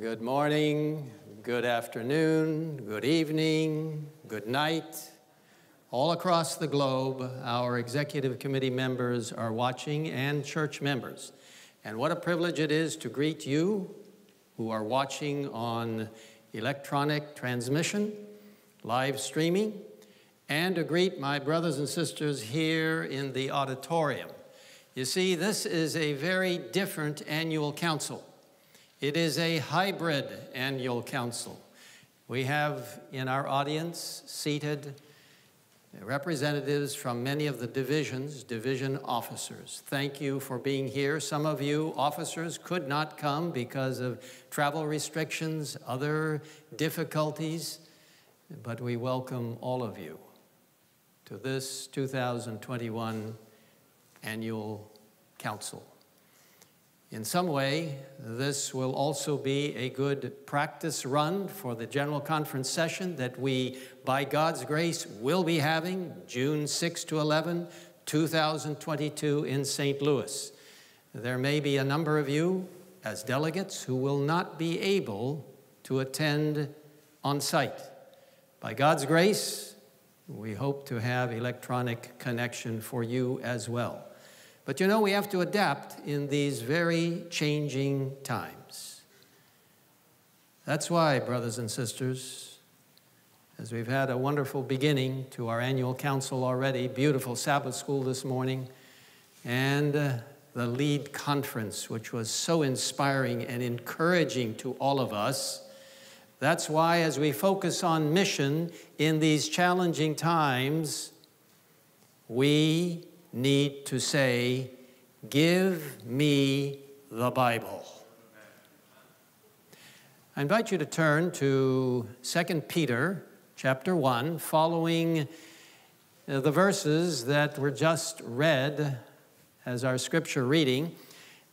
Good morning, good afternoon, good evening, good night. All across the globe, our executive committee members are watching and church members. And what a privilege it is to greet you who are watching on electronic transmission, live streaming, and to greet my brothers and sisters here in the auditorium. You see, this is a very different annual council. It is a hybrid annual council. We have in our audience seated representatives from many of the divisions, division officers. Thank you for being here. Some of you officers could not come because of travel restrictions, other difficulties, but we welcome all of you to this 2021 annual council. In some way, this will also be a good practice run for the General Conference session that we, by God's grace, will be having June 6 to 11, 2022 in St. Louis. There may be a number of you as delegates who will not be able to attend on site. By God's grace, we hope to have electronic connection for you as well. But you know, we have to adapt in these very changing times. That's why, brothers and sisters, as we've had a wonderful beginning to our annual council already, beautiful Sabbath school this morning, and uh, the lead conference, which was so inspiring and encouraging to all of us. That's why, as we focus on mission in these challenging times, we need to say, Give me the Bible. I invite you to turn to 2 Peter chapter 1, following uh, the verses that were just read as our scripture reading,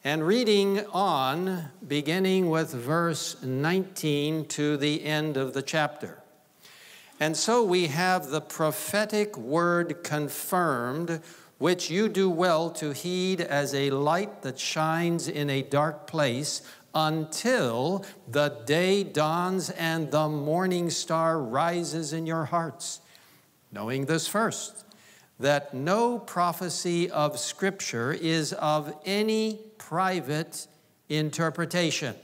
and reading on, beginning with verse 19 to the end of the chapter. And so we have the prophetic word confirmed which you do well to heed as a light that shines in a dark place until the day dawns and the morning star rises in your hearts. Knowing this first, that no prophecy of Scripture is of any private interpretation.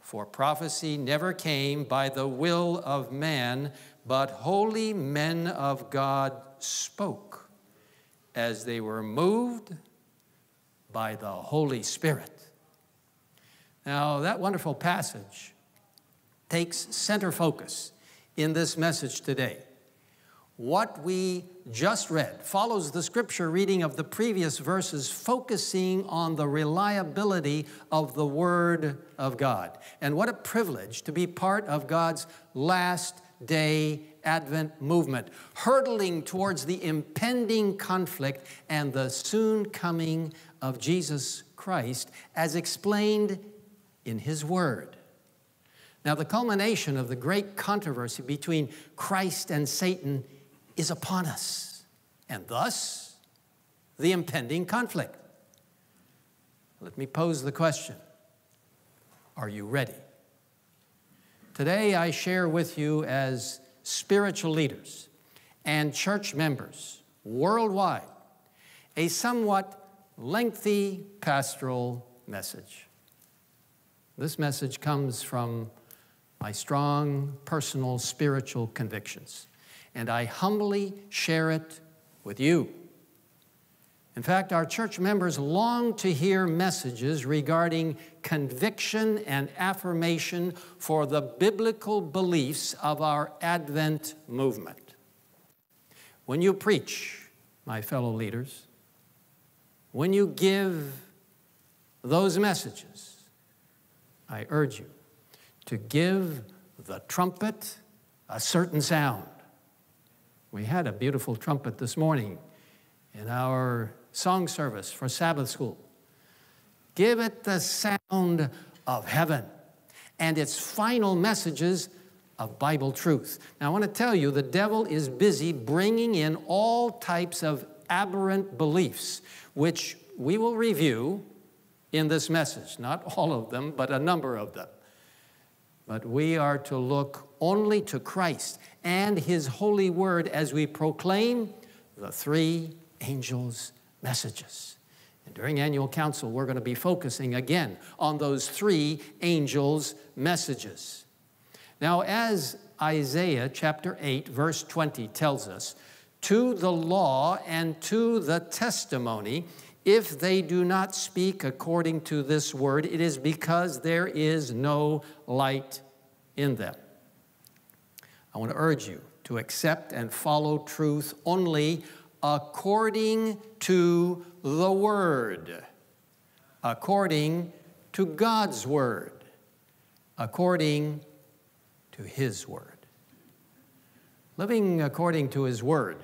For prophecy never came by the will of man, but holy men of God spoke as they were moved by the Holy Spirit. Now, that wonderful passage takes center focus in this message today. What we just read follows the scripture reading of the previous verses, focusing on the reliability of the Word of God. And what a privilege to be part of God's last day Advent movement, hurtling towards the impending conflict and the soon coming of Jesus Christ, as explained in His Word. Now, the culmination of the great controversy between Christ and Satan is upon us, and thus the impending conflict. Let me pose the question Are you ready? Today, I share with you as spiritual leaders and church members worldwide a somewhat lengthy pastoral message. This message comes from my strong personal spiritual convictions, and I humbly share it with you. In fact, our church members long to hear messages regarding conviction and affirmation for the biblical beliefs of our Advent movement. When you preach, my fellow leaders, when you give those messages, I urge you to give the trumpet a certain sound. We had a beautiful trumpet this morning in our song service for Sabbath school. Give it the sound of heaven and its final messages of Bible truth. Now, I want to tell you the devil is busy bringing in all types of aberrant beliefs, which we will review in this message. Not all of them, but a number of them. but we are to look only to Christ and His holy word as we proclaim the three angels' messages. And during annual council, we're going to be focusing again on those three angels' messages. Now, as Isaiah chapter 8, verse 20 tells us, to the law and to the testimony, if they do not speak according to this word, it is because there is no light in them. I want to urge you to accept and follow truth only according to the word, according to God's word, according to his word. Living according to his word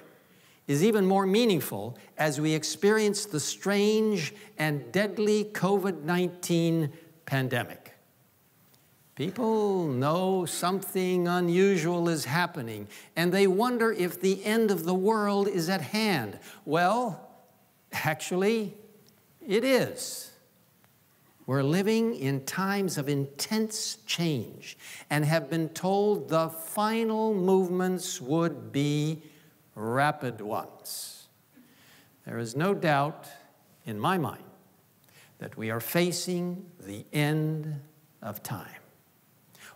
is even more meaningful as we experience the strange and deadly COVID 19 pandemic. People know something unusual is happening and they wonder if the end of the world is at hand. Well, actually, it is. We're living in times of intense change and have been told the final movements would be rapid ones. There is no doubt in my mind that we are facing the end of time.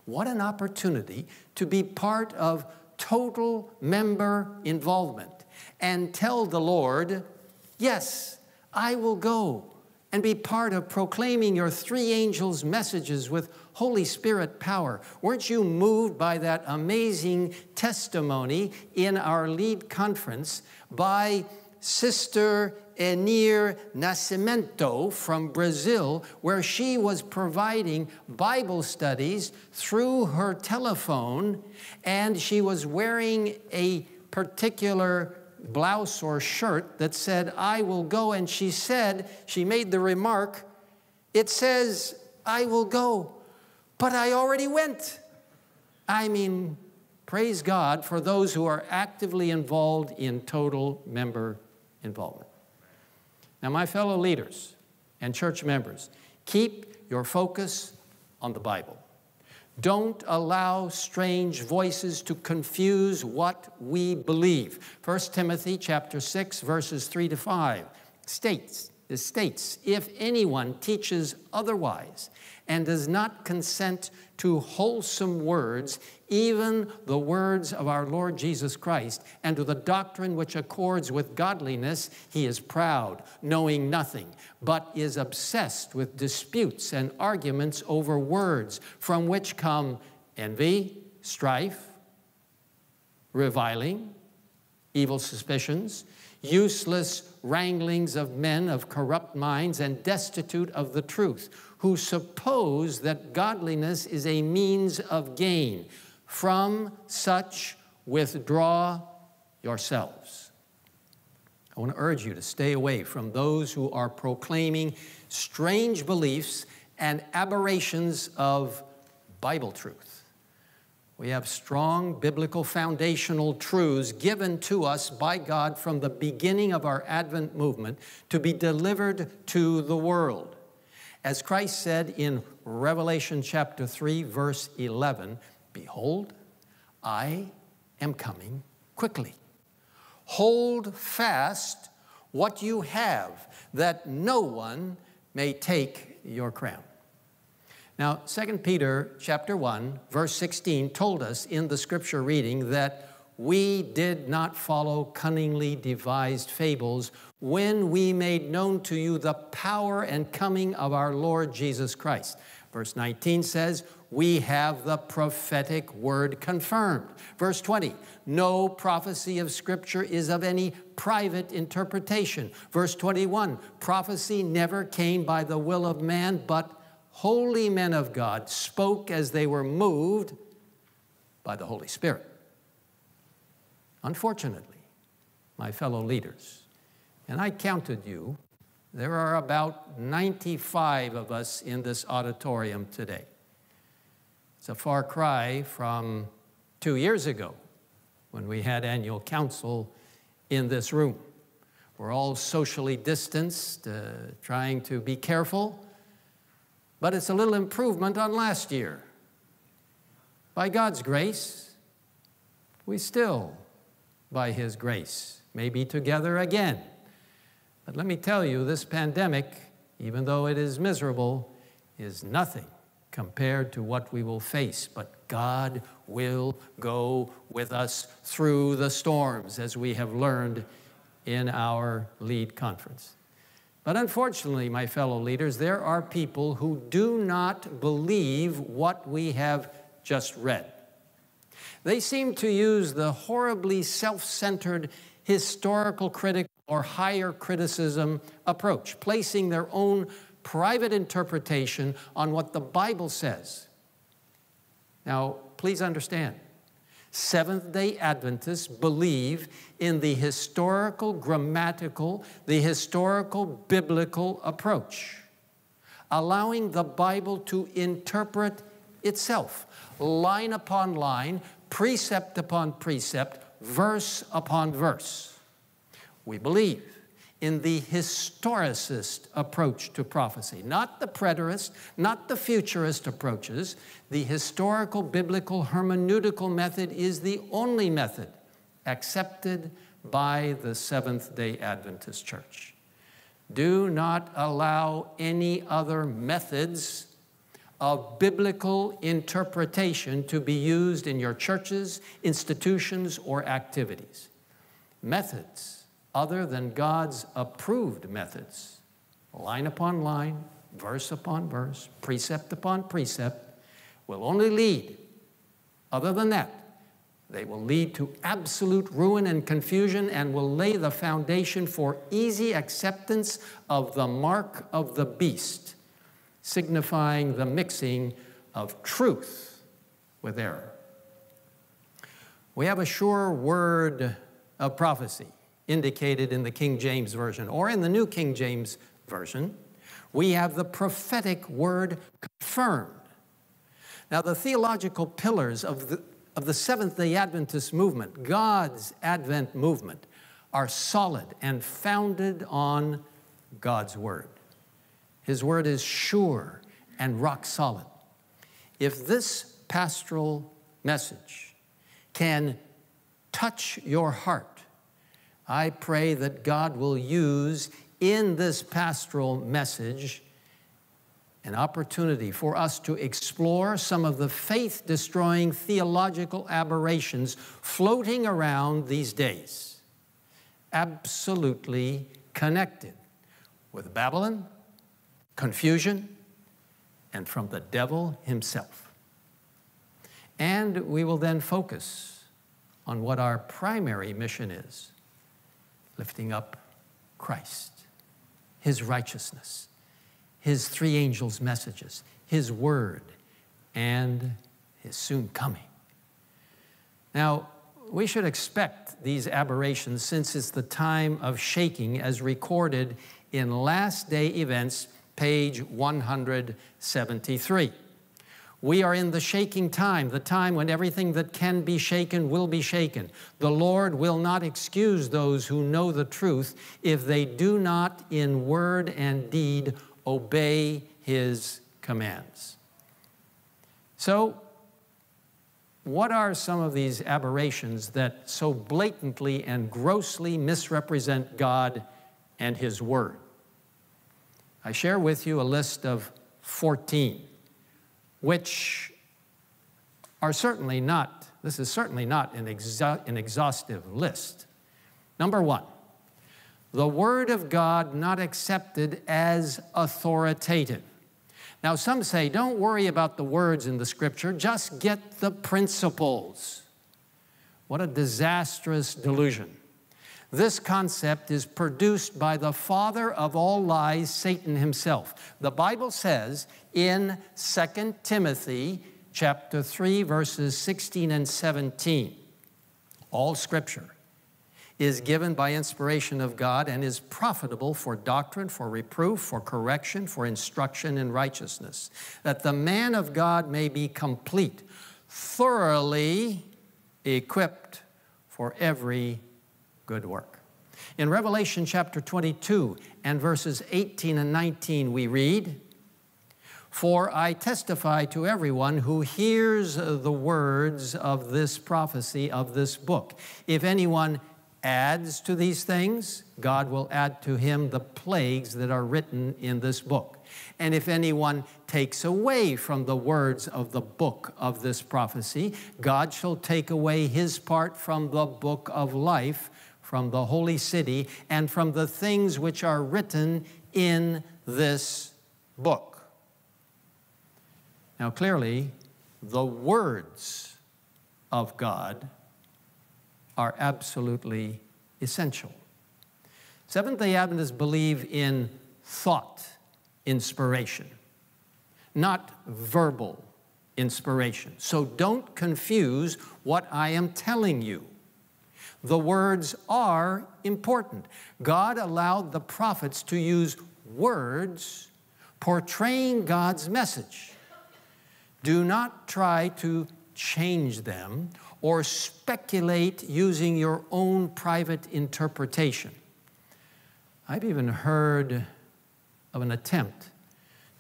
What an opportunity to be part of total member involvement and tell the Lord, Yes, I will go and be part of proclaiming your three angels' messages with Holy Spirit power. Weren't you moved by that amazing testimony in our lead conference by Sister Enir Nascimento from Brazil, where she was providing Bible studies through her telephone, and she was wearing a particular blouse or shirt that said, I will go. And she said, she made the remark, it says, I will go, but I already went. I mean, praise God for those who are actively involved in total member involvement. Now, my fellow leaders and church members, keep your focus on the Bible. Don't allow strange voices to confuse what we believe. 1 Timothy chapter 6 verses 3 to 5 states, states if anyone teaches otherwise and does not consent to wholesome words, even the words of our Lord Jesus Christ, and to the doctrine which accords with godliness, he is proud, knowing nothing, but is obsessed with disputes and arguments over words, from which come envy, strife, reviling, evil suspicions, useless wranglings of men of corrupt minds and destitute of the truth, who suppose that godliness is a means of gain. From such withdraw yourselves. I want to urge you to stay away from those who are proclaiming strange beliefs and aberrations of Bible truth. We have strong biblical foundational truths given to us by God from the beginning of our Advent movement to be delivered to the world. As Christ said in Revelation chapter 3, verse 11, Behold, I am coming quickly. Hold fast what you have, that no one may take your crown. Now, 2 Peter chapter 1, verse 16 told us in the scripture reading that we did not follow cunningly devised fables when we made known to you the power and coming of our Lord Jesus Christ. Verse 19 says, We have the prophetic word confirmed. Verse 20, no prophecy of Scripture is of any private interpretation. Verse 21, prophecy never came by the will of man, but holy men of God spoke as they were moved by the Holy Spirit. Unfortunately, my fellow leaders, and I counted you, there are about 95 of us in this auditorium today. It's a far cry from two years ago when we had annual council in this room. We're all socially distanced, uh, trying to be careful, but it's a little improvement on last year. By God's grace, we still, by His grace, may be together again. But let me tell you, this pandemic, even though it is miserable, is nothing compared to what we will face. But God will go with us through the storms, as we have learned in our lead conference. But unfortunately, my fellow leaders, there are people who do not believe what we have just read. They seem to use the horribly self centered historical critic or higher criticism approach, placing their own private interpretation on what the Bible says. Now, please understand, Seventh day Adventists believe in the historical, grammatical, the historical, biblical approach, allowing the Bible to interpret itself, line upon line, precept upon precept, verse upon verse. We believe in the historicist approach to prophecy, not the preterist, not the futurist approaches. The historical biblical hermeneutical method is the only method accepted by the Seventh day Adventist Church. Do not allow any other methods of biblical interpretation to be used in your churches, institutions, or activities. Methods other than God's approved methods, line upon line, verse upon verse, precept upon precept, will only lead. Other than that, they will lead to absolute ruin and confusion and will lay the foundation for easy acceptance of the mark of the beast, signifying the mixing of truth with error. We have a sure word of prophecy indicated in the King James Version or in the New King James Version, we have the prophetic word confirmed. Now, the theological pillars of the, of the Seventh day Adventist movement, God's Advent movement, are solid and founded on God's Word. His Word is sure and rock solid. If this pastoral message can touch your heart, I pray that God will use in this pastoral message an opportunity for us to explore some of the faith destroying theological aberrations floating around these days, absolutely connected with Babylon, confusion, and from the devil himself. And we will then focus on what our primary mission is lifting up Christ, His righteousness, His three angels' messages, His word, and His soon coming. Now, we should expect these aberrations since it's the time of shaking as recorded in Last Day Events, page 173. We are in the shaking time, the time when everything that can be shaken will be shaken. The Lord will not excuse those who know the truth if they do not, in word and deed, obey His commands. So, what are some of these aberrations that so blatantly and grossly misrepresent God and His Word? I share with you a list of 14 which are certainly not, this is certainly not an, exa- an exhaustive list. Number one, the Word of God not accepted as authoritative. Now, some say, don't worry about the words in the scripture, just get the principles. What a disastrous delusion. This concept is produced by the father of all lies, Satan himself. The Bible says in 2 Timothy chapter 3 verses 16 and 17, all scripture is given by inspiration of God and is profitable for doctrine, for reproof, for correction, for instruction in righteousness, that the man of God may be complete, thoroughly equipped for every good work. In Revelation chapter 22 and verses 18 and 19, we read, For I testify to everyone who hears the words of this prophecy of this book. If anyone adds to these things, God will add to him the plagues that are written in this book. And if anyone takes away from the words of the book of this prophecy, God shall take away his part from the book of life, from the holy city, and from the things which are written in this book. Now, clearly, the words of God are absolutely essential. Seventh day Adventists believe in thought inspiration, not verbal inspiration. So don't confuse what I am telling you. The words are important. God allowed the prophets to use words portraying God's message. Do not try to change them or speculate using your own private interpretation. I've even heard of an attempt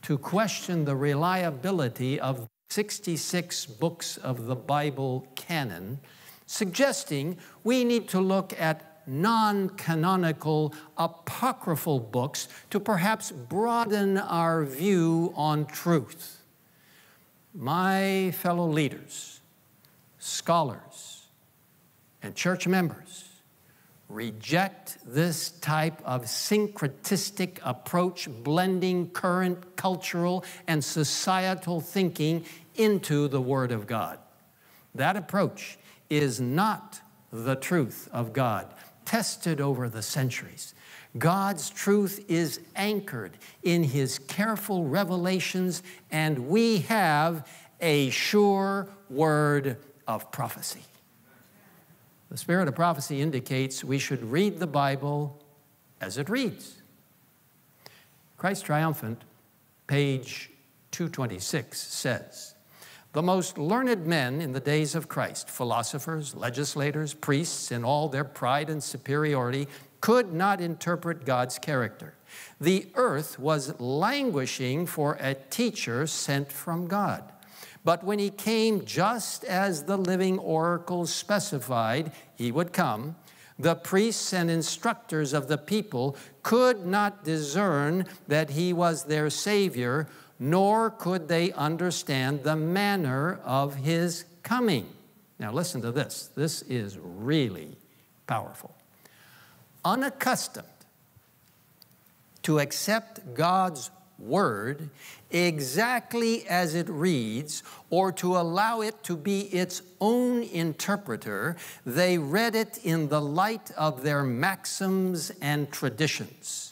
to question the reliability of 66 books of the Bible canon, suggesting we need to look at non canonical, apocryphal books to perhaps broaden our view on truth my fellow leaders, scholars, and church members reject this type of syncretistic approach, blending current cultural and societal thinking into the Word of God. That approach is not the truth of God, tested over the centuries. God's truth is anchored in His careful revelations, and we have a sure word of prophecy. The spirit of prophecy indicates we should read the Bible as it reads. Christ Triumphant, page 226, says, the most learned men in the days of Christ, philosophers, legislators, priests, in all their pride and superiority, could not interpret God's character. The earth was languishing for a teacher sent from God. But when he came just as the living oracles specified he would come, the priests and instructors of the people could not discern that he was their Savior, nor could they understand the manner of his coming. Now, listen to this. This is really powerful unaccustomed to accept God's word exactly as it reads or to allow it to be its own interpreter, they read it in the light of their maxims and traditions.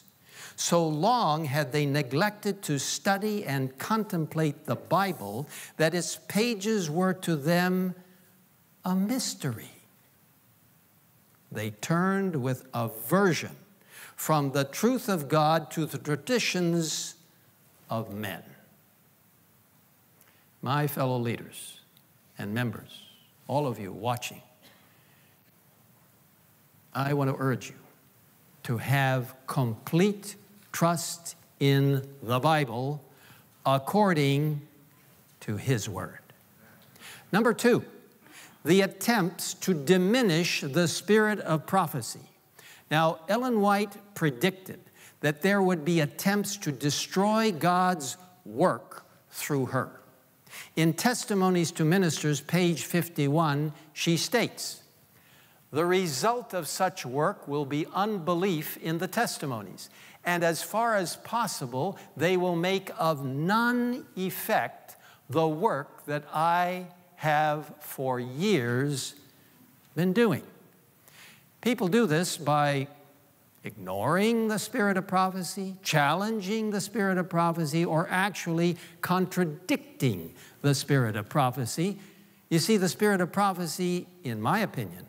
So long had they neglected to study and contemplate the Bible that its pages were to them a mystery they turned with aversion from the truth of God to the traditions of men. My fellow leaders and members, all of you watching, I want to urge you to have complete trust in the Bible according to His Word. Number two, the attempts to diminish the spirit of prophecy. Now, Ellen White predicted that there would be attempts to destroy God's work through her. In Testimonies to Ministers, page 51, she states, the result of such work will be unbelief in the testimonies. And as far as possible, they will make of none effect the work that I have for years been doing. People do this by ignoring the spirit of prophecy, challenging the spirit of prophecy, or actually contradicting the spirit of prophecy. You see, the spirit of prophecy, in my opinion,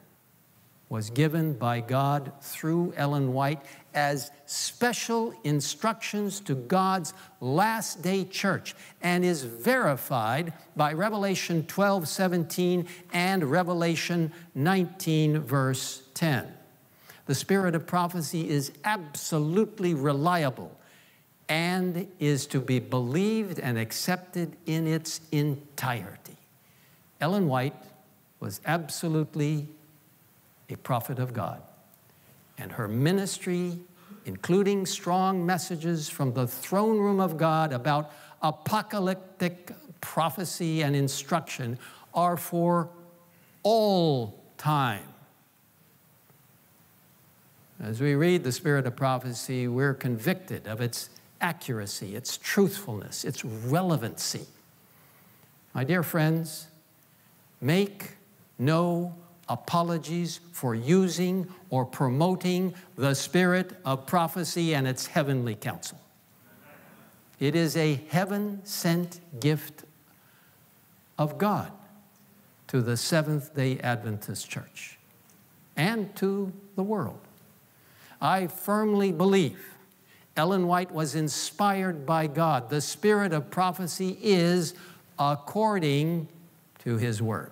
was given by God through Ellen White as special instructions to God's last day church and is verified by Revelation 12 17 and Revelation 19, verse 10. The spirit of prophecy is absolutely reliable and is to be believed and accepted in its entirety. Ellen White was absolutely a prophet of God, and her ministry, including strong messages from the throne room of God about apocalyptic prophecy and instruction, are for all time. As we read the spirit of prophecy, we're convicted of its accuracy, its truthfulness, its relevancy. My dear friends, make no apologies for using or promoting the spirit of prophecy and its heavenly counsel. It is a heaven sent gift of God to the Seventh day Adventist Church and to the world. I firmly believe Ellen White was inspired by God. The spirit of prophecy is according to His Word.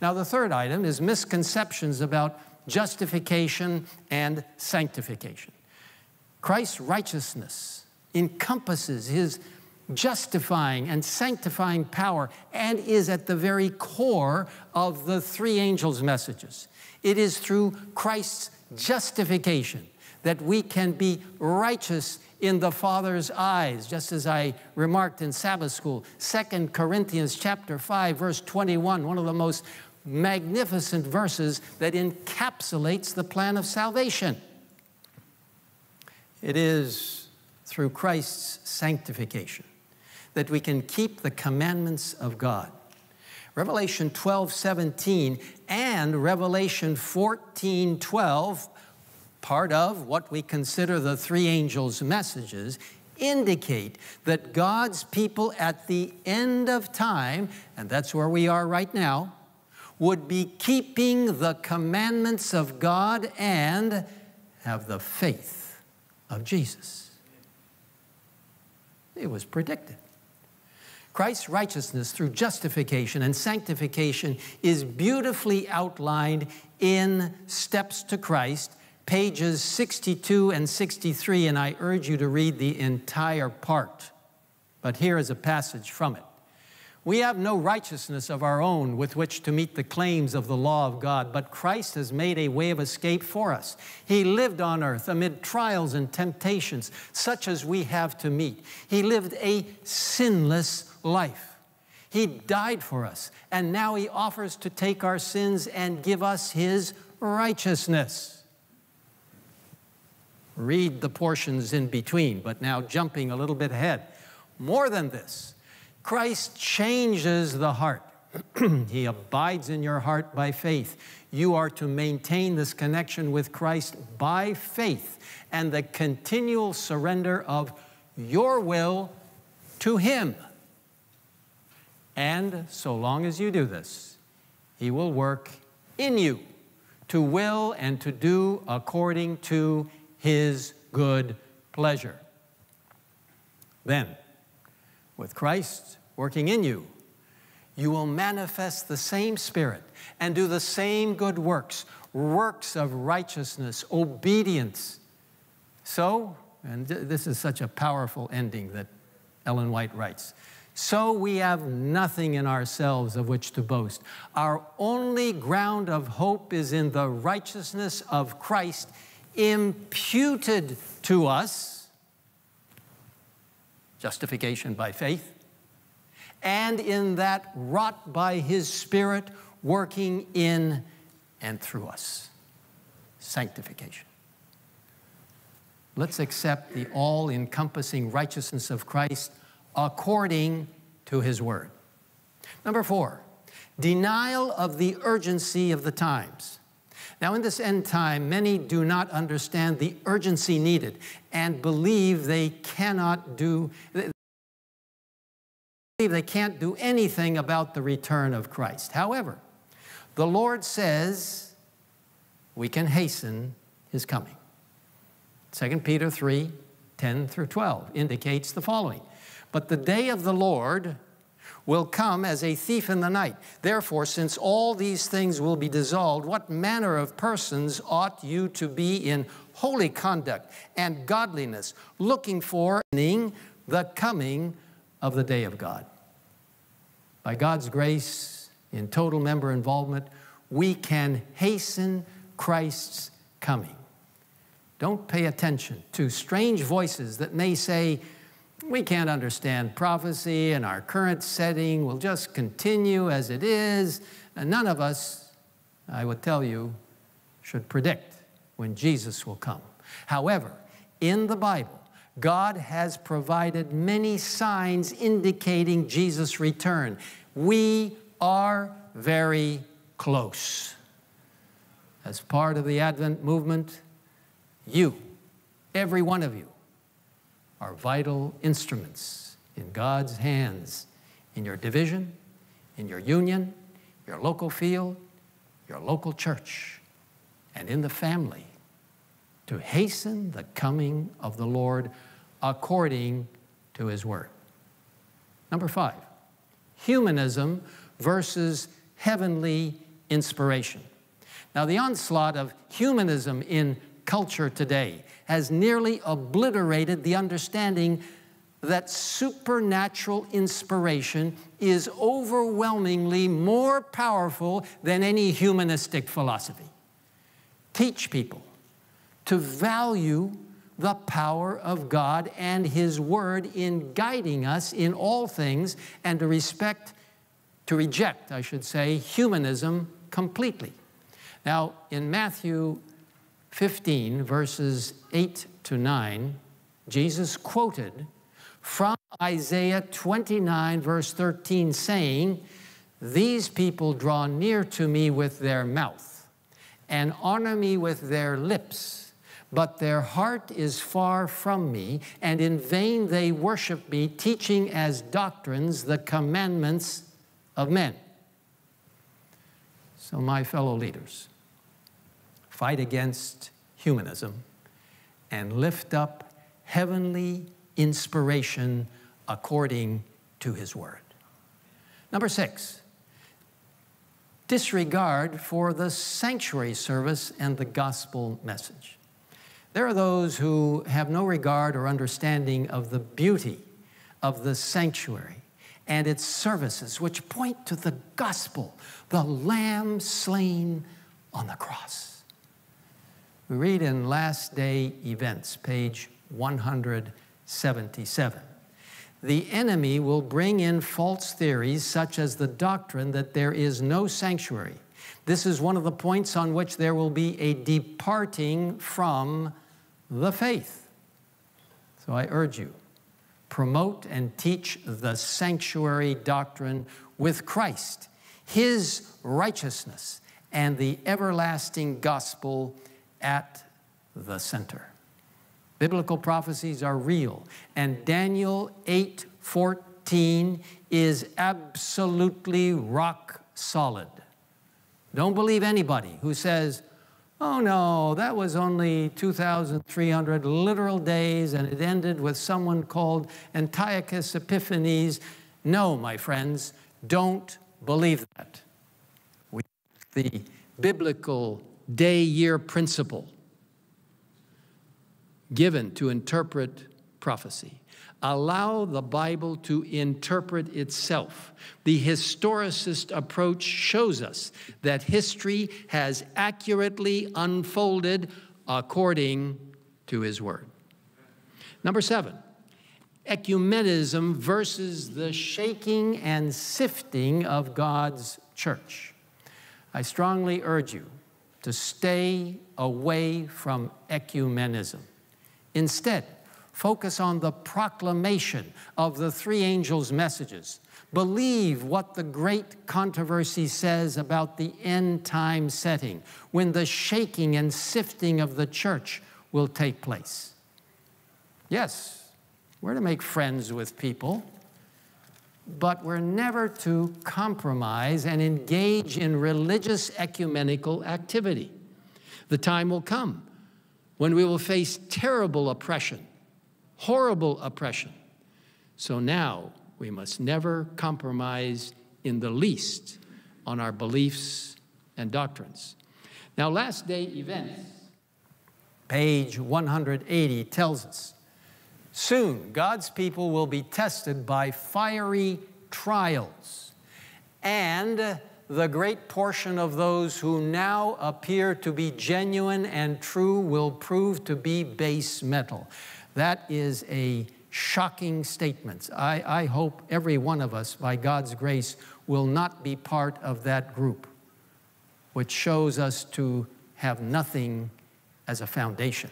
Now, the third item is misconceptions about justification and sanctification. Christ's righteousness encompasses His justifying and sanctifying power and is at the very core of the three angels' messages. It is through Christ's justification that we can be righteous in the Father's eyes, just as I remarked in Sabbath school. 2 Corinthians chapter 5, verse 21, one of the most magnificent verses that encapsulates the plan of salvation. It is through Christ's sanctification that we can keep the commandments of God. Revelation 12, 17 and Revelation 14, 12, part of what we consider the three angels' messages, indicate that God's people at the end of time, and that's where we are right now, would be keeping the commandments of God and have the faith of Jesus. It was predicted. Christ's righteousness through justification and sanctification is beautifully outlined in Steps to Christ, pages 62 and 63, and I urge you to read the entire part. But here is a passage from it. We have no righteousness of our own with which to meet the claims of the law of God, but Christ has made a way of escape for us. He lived on earth amid trials and temptations, such as we have to meet. He lived a sinless life. He died for us, and now He offers to take our sins and give us His righteousness. Read the portions in between, but now jumping a little bit ahead. More than this, Christ changes the heart. he abides in your heart by faith. You are to maintain this connection with Christ by faith and the continual surrender of your will to Him. And so long as you do this, He will work in you to will and to do according to His good pleasure. Then, with Christ working in you, you will manifest the same Spirit and do the same good works, works of righteousness, obedience. So, and this is such a powerful ending that Ellen White writes so we have nothing in ourselves of which to boast. Our only ground of hope is in the righteousness of Christ imputed to us, justification by faith, and in that wrought by His Spirit working in and through us, sanctification. Let's accept the all encompassing righteousness of Christ according to his word. Number four, denial of the urgency of the times. Now, in this end time, many do not understand the urgency needed and believe they cannot do, they believe they can't do anything about the return of Christ. However, the Lord says we can hasten his coming. 2 Peter 3 10 through 12 indicates the following but the day of the Lord will come as a thief in the night. Therefore, since all these things will be dissolved, what manner of persons ought you to be in holy conduct, and godliness, looking for the coming of the day of God. By God's grace, in total member involvement, we can hasten Christ's coming. Don't pay attention to strange voices that may say, we can't understand prophecy in our current setting. We'll just continue as it is. And none of us, I would tell you, should predict when Jesus will come. However, in the Bible, God has provided many signs indicating Jesus' return. We are very close. As part of the Advent movement, you, every one of you, are vital instruments in God's hands in your division, in your union, your local field, your local church, and in the family to hasten the coming of the Lord according to his word. Number five, humanism versus heavenly inspiration. Now, the onslaught of humanism in culture today has nearly obliterated the understanding that supernatural inspiration is overwhelmingly more powerful than any humanistic philosophy. Teach people to value the power of God and His Word in guiding us in all things and to respect, to reject, I should say, humanism completely. Now, in Matthew 15, verses 8 to 9, Jesus quoted from Isaiah 29, verse 13, saying, These people draw near to me with their mouth and honor me with their lips but their heart is far from me, and in vain they worship me, teaching as doctrines the commandments of men. So, my fellow leaders, fight against humanism and lift up heavenly inspiration according to his word. Number six, disregard for the sanctuary service and the gospel message. There are those who have no regard or understanding of the beauty of the sanctuary and its services, which point to the gospel, the Lamb slain on the cross. We read in Last Day Events, page 177. The enemy will bring in false theories, such as the doctrine that there is no sanctuary. This is one of the points on which there will be a departing from the faith. So I urge you, promote and teach the sanctuary doctrine with Christ, His righteousness, and the everlasting gospel at the center. Biblical prophecies are real, and Daniel 8 14 is absolutely rock solid. Don't believe anybody who says, Oh no, that was only 2,300 literal days and it ended with someone called Antiochus Epiphanes. No, my friends, don't believe that. We, the biblical day year principle given to interpret prophecy allow the Bible to interpret itself. The historicist approach shows us that history has accurately unfolded according to his word. Number seven, ecumenism versus the shaking and sifting of God's church. I strongly urge you to stay away from ecumenism. Instead, Focus on the proclamation of the three angels' messages. Believe what the great controversy says about the end time setting when the shaking and sifting of the church will take place. Yes, we're to make friends with people, but we're never to compromise and engage in religious ecumenical activity. The time will come when we will face terrible oppression horrible oppression. So now we must never compromise in the least on our beliefs and doctrines. Now, last day events page 180, tells us soon God's people will be tested by fiery trials, and the great portion of those who now appear to be genuine and true will prove to be base metal. That is a shocking statement. I, I hope every one of us, by God's grace, will not be part of that group, which shows us to have nothing as a foundation.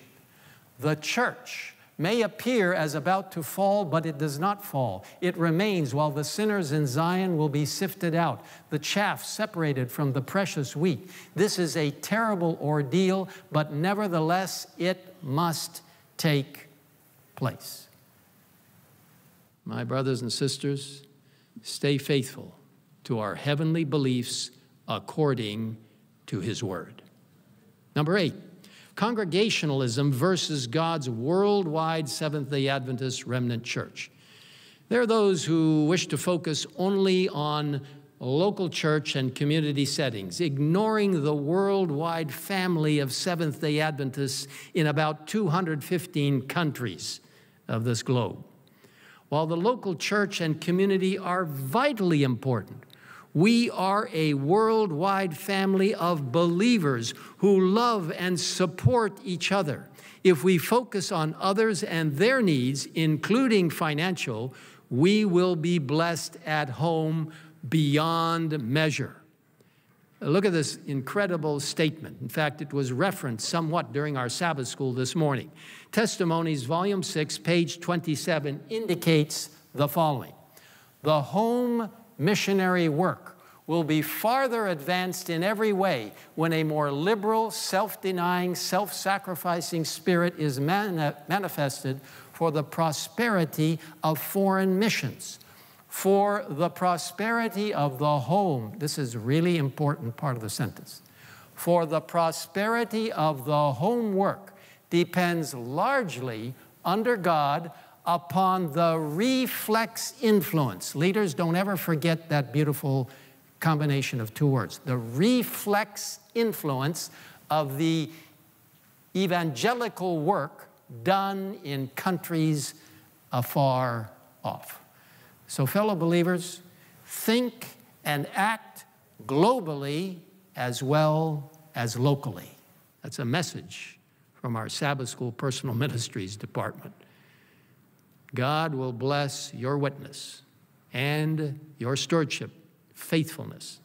The church may appear as about to fall, but it does not fall. It remains while the sinners in Zion will be sifted out, the chaff separated from the precious wheat. This is a terrible ordeal, but nevertheless, it must take place. My brothers and sisters, stay faithful to our heavenly beliefs according to His Word. Number eight, congregationalism versus God's worldwide Seventh day Adventist remnant church. There are those who wish to focus only on local church and community settings, ignoring the worldwide family of Seventh day Adventists in about 215 countries of this globe. While the local church and community are vitally important, we are a worldwide family of believers who love and support each other. If we focus on others and their needs, including financial, we will be blessed at home beyond measure. Look at this incredible statement. In fact, it was referenced somewhat during our Sabbath school this morning. Testimonies, Volume 6, page 27, indicates the following The home missionary work will be farther advanced in every way when a more liberal, self denying, self sacrificing spirit is mani- manifested for the prosperity of foreign missions, for the prosperity of the home. This is really important part of the sentence. For the prosperity of the home work depends largely under God upon the reflex influence. Leaders, don't ever forget that beautiful combination of two words the reflex influence of the evangelical work done in countries afar off. So, fellow believers, think and act globally as well as locally. That's a message from our Sabbath School Personal Ministries Department. God will bless your witness and your stewardship, faithfulness,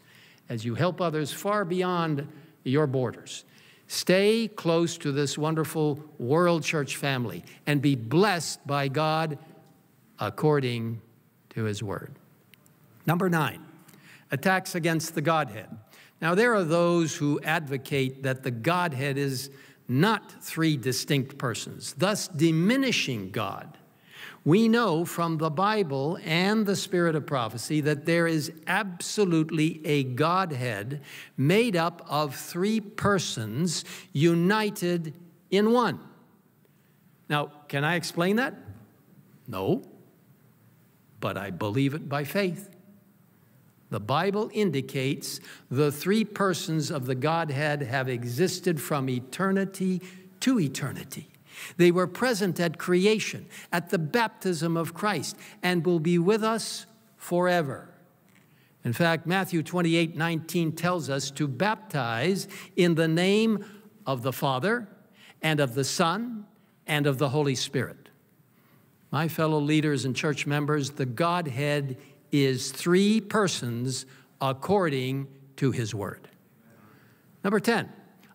as you help others far beyond your borders. Stay close to this wonderful world church family and be blessed by God according to his word. Number nine, attacks against the Godhead. Now, there are those who advocate that the Godhead is not three distinct persons, thus diminishing God we know from the Bible and the spirit of prophecy that there is absolutely a Godhead made up of three persons united in one. Now, can I explain that? No, but I believe it by faith. The Bible indicates the three persons of the Godhead have existed from eternity to eternity. They were present at creation, at the baptism of Christ, and will be with us forever. In fact, Matthew 28 19 tells us to baptize in the name of the Father, and of the Son, and of the Holy Spirit. My fellow leaders and church members, the Godhead is three persons according to his word. Number 10,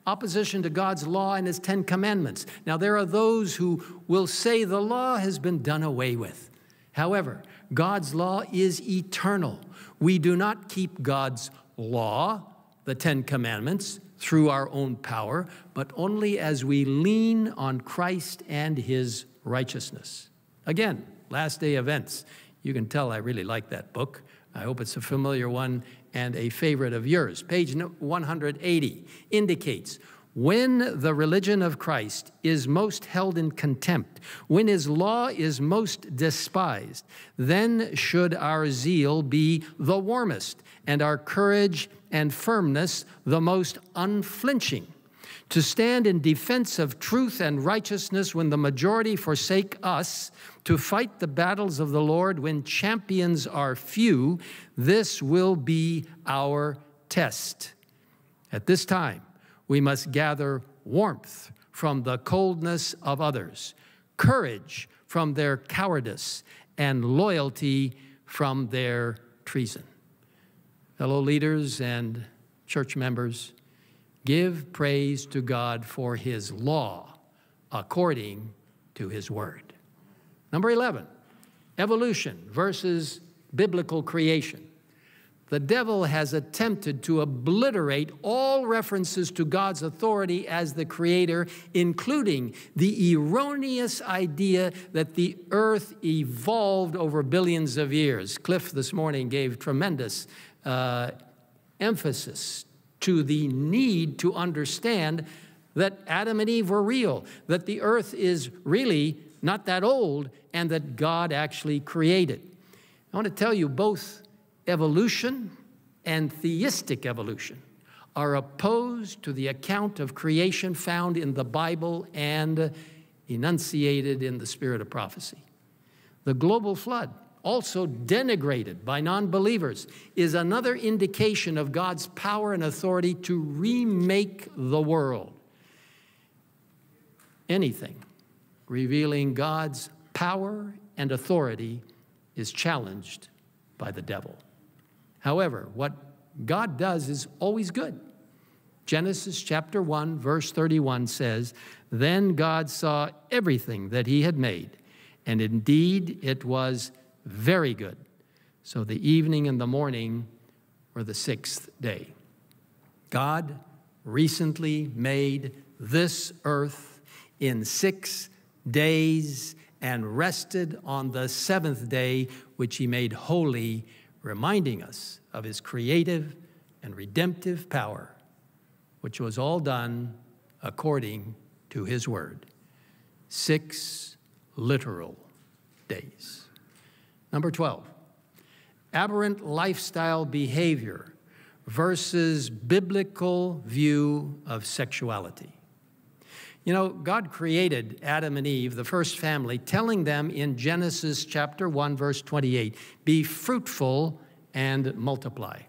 opposition to God's law and his Ten Commandments. Now, there are those who will say the law has been done away with. However, God's law is eternal. We do not keep God's law, the Ten Commandments, through our own power, but only as we lean on Christ and his righteousness. Again, last day events. You can tell I really like that book. I hope it's a familiar one and a favorite of yours. Page 180 indicates when the religion of Christ is most held in contempt, when his law is most despised, then should our zeal be the warmest and our courage and firmness the most unflinching. to stand in defense of truth and righteousness when the majority forsake us, to fight the battles of the Lord when champions are few, this will be our test. At this time, we must gather warmth from the coldness of others, courage from their cowardice, and loyalty from their treason. Fellow leaders and church members, give praise to God for his law according to his word. Number 11, evolution versus biblical creation. The devil has attempted to obliterate all references to God's authority as the creator, including the erroneous idea that the earth evolved over billions of years. Cliff this morning gave tremendous uh, emphasis to the need to understand that Adam and Eve were real, that the earth is really not that old, and that God actually created. I want to tell you both evolution and theistic evolution are opposed to the account of creation found in the Bible and enunciated in the spirit of prophecy. The global flood also denigrated by non believers, is another indication of God's power and authority to remake the world. Anything revealing God's power and authority is challenged by the devil. However, what God does is always good. Genesis chapter 1, verse 31 says, Then God saw everything that he had made, and indeed it was very good. So the evening and the morning were the sixth day. God recently made this earth in six days and rested on the seventh day, which he made holy, reminding us of his creative and redemptive power, which was all done according to his word. Six literal days. Number 12, aberrant lifestyle behavior versus biblical view of sexuality. You know, God created Adam and Eve, the first family, telling them in Genesis chapter 1, verse 28 be fruitful and multiply.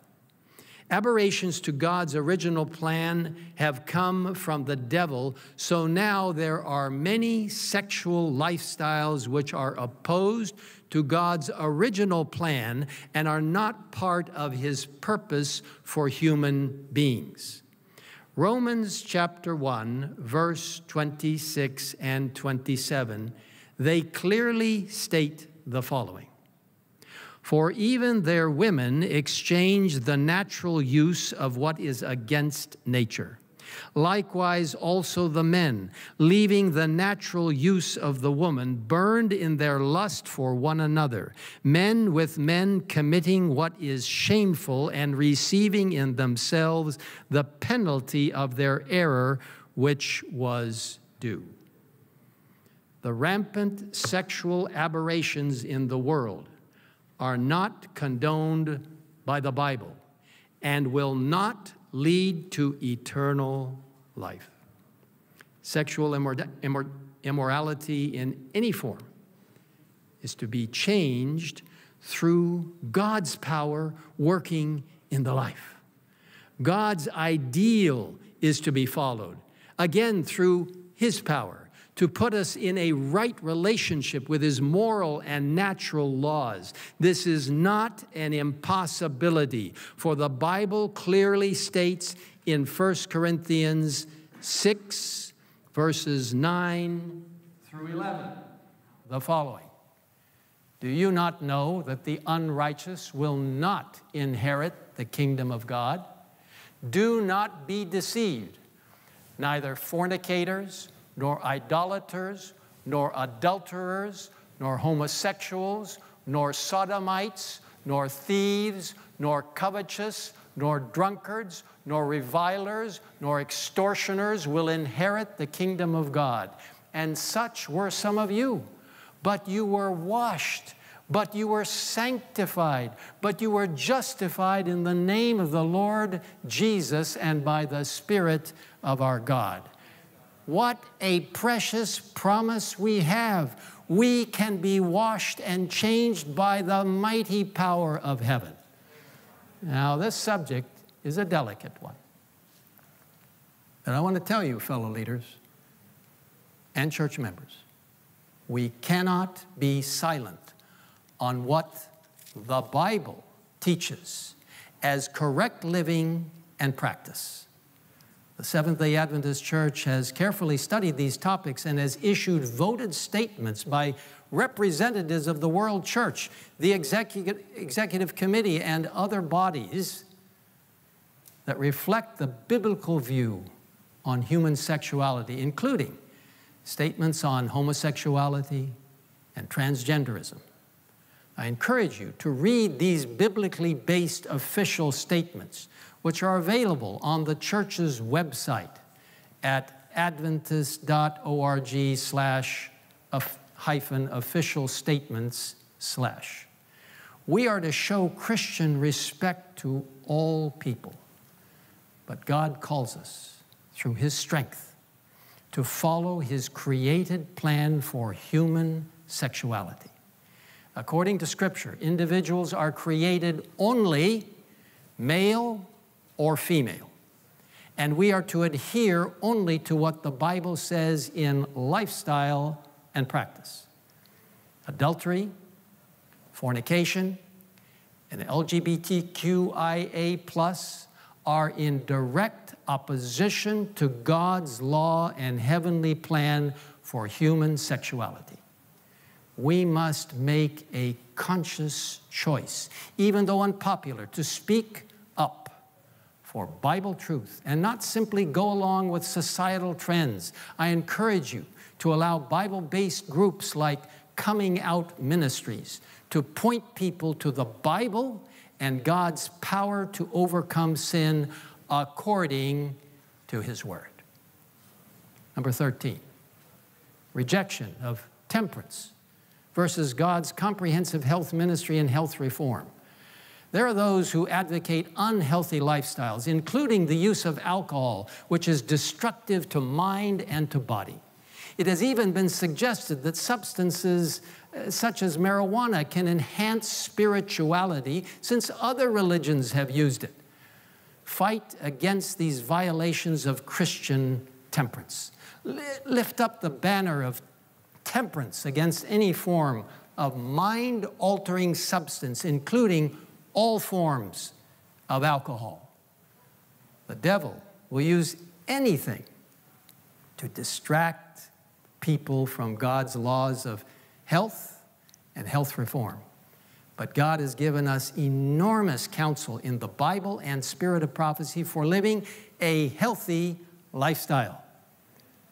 Aberrations to God's original plan have come from the devil, so now there are many sexual lifestyles which are opposed to God's original plan and are not part of his purpose for human beings. Romans chapter 1, verse 26 and 27, they clearly state the following. For even their women exchange the natural use of what is against nature Likewise, also the men, leaving the natural use of the woman, burned in their lust for one another, men with men committing what is shameful and receiving in themselves the penalty of their error, which was due. The rampant sexual aberrations in the world are not condoned by the Bible and will not lead to eternal life. Sexual immor- immor- immorality in any form is to be changed through God's power working in the life. God's ideal is to be followed, again, through His power to put us in a right relationship with His moral and natural laws. This is not an impossibility, for the Bible clearly states in 1 Corinthians 6, verses 9 through 11, the following Do you not know that the unrighteous will not inherit the kingdom of God? Do not be deceived. Neither fornicators, nor idolaters, nor adulterers, nor homosexuals, nor sodomites, nor thieves, nor covetous, nor drunkards, nor revilers, nor extortioners will inherit the kingdom of God. And such were some of you. But you were washed, but you were sanctified, but you were justified in the name of the Lord Jesus and by the Spirit of our God. What a precious promise we have. We can be washed and changed by the mighty power of heaven. Now, this subject is a delicate one. And I want to tell you, fellow leaders and church members, we cannot be silent on what the Bible teaches as correct living and practice. The Seventh day Adventist Church has carefully studied these topics and has issued voted statements by representatives of the World Church, the executive, executive Committee, and other bodies that reflect the biblical view on human sexuality, including statements on homosexuality and transgenderism. I encourage you to read these biblically based official statements, which are available on the church's website at adventist.org slash hyphen official statements slash. We are to show Christian respect to all people, but God calls us through His strength to follow His created plan for human sexuality. According to Scripture, individuals are created only male or female. And we are to adhere only to what the Bible says in lifestyle and practice. Adultery, fornication, and LGBTQIA plus are in direct opposition to God's law and heavenly plan for human sexuality we must make a conscious choice, even though unpopular, to speak for Bible truth and not simply go along with societal trends. I encourage you to allow Bible based groups like Coming Out Ministries to point people to the Bible and God's power to overcome sin according to His Word. Number 13, rejection of temperance versus God's comprehensive health ministry and health reform. There are those who advocate unhealthy lifestyles, including the use of alcohol, which is destructive to mind and to body. It has even been suggested that substances uh, such as marijuana can enhance spirituality since other religions have used it. Fight against these violations of Christian temperance. Lift up the banner of temperance against any form of mind altering substance, including all forms of alcohol. The devil will use anything to distract people from God's laws of health and health reform. But God has given us enormous counsel in the Bible and spirit of prophecy for living a healthy lifestyle.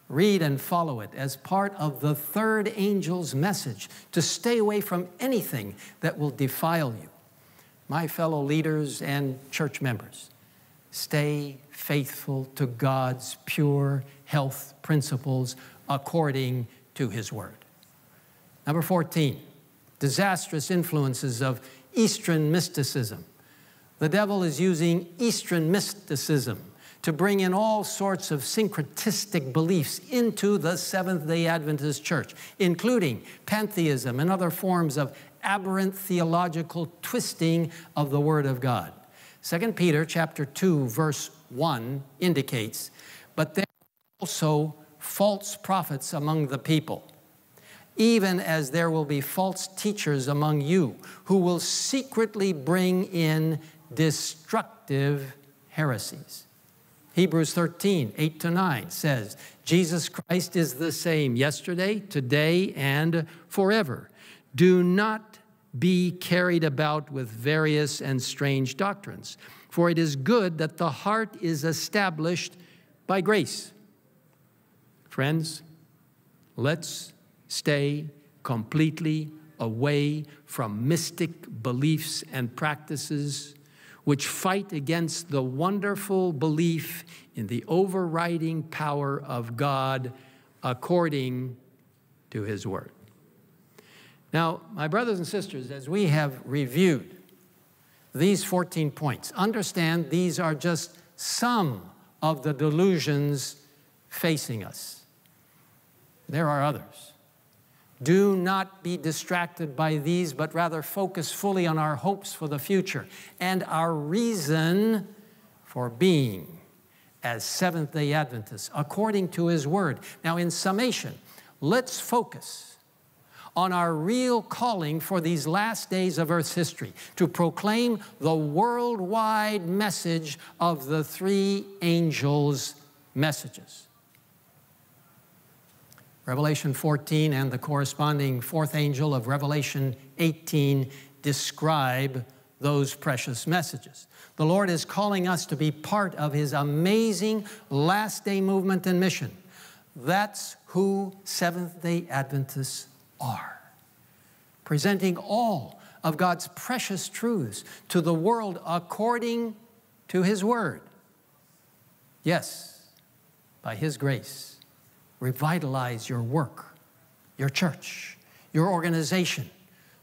Read and follow it as part of the third angel's message to stay away from anything that will defile you. My fellow leaders and church members, stay faithful to God's pure health principles according to His Word. Number 14, disastrous influences of Eastern mysticism. The devil is using Eastern mysticism to bring in all sorts of syncretistic beliefs into the Seventh day Adventist church, including pantheism and other forms of aberrant theological twisting of the Word of God. 2 Peter chapter 2 verse 1 indicates, but there are also false prophets among the people, even as there will be false teachers among you who will secretly bring in destructive heresies. Hebrews 13, 8 to 9 says, Jesus Christ is the same yesterday, today, and forever. Do not be carried about with various and strange doctrines, for it is good that the heart is established by grace. Friends, let's stay completely away from mystic beliefs and practices which fight against the wonderful belief in the overriding power of God according to His Word. Now, my brothers and sisters, as we have reviewed these 14 points, understand these are just some of the delusions facing us. There are others. Do not be distracted by these, but rather focus fully on our hopes for the future and our reason for being as Seventh day Adventists according to His Word. Now, in summation, let's focus on our real calling for these last days of Earth's history to proclaim the worldwide message of the three angels' messages. Revelation 14 and the corresponding fourth angel of Revelation 18 describe those precious messages. The Lord is calling us to be part of His amazing last day movement and mission. That's who Seventh day Adventists are, presenting all of God's precious truths to the world according to His Word. Yes, by His grace, revitalize your work, your church, your organization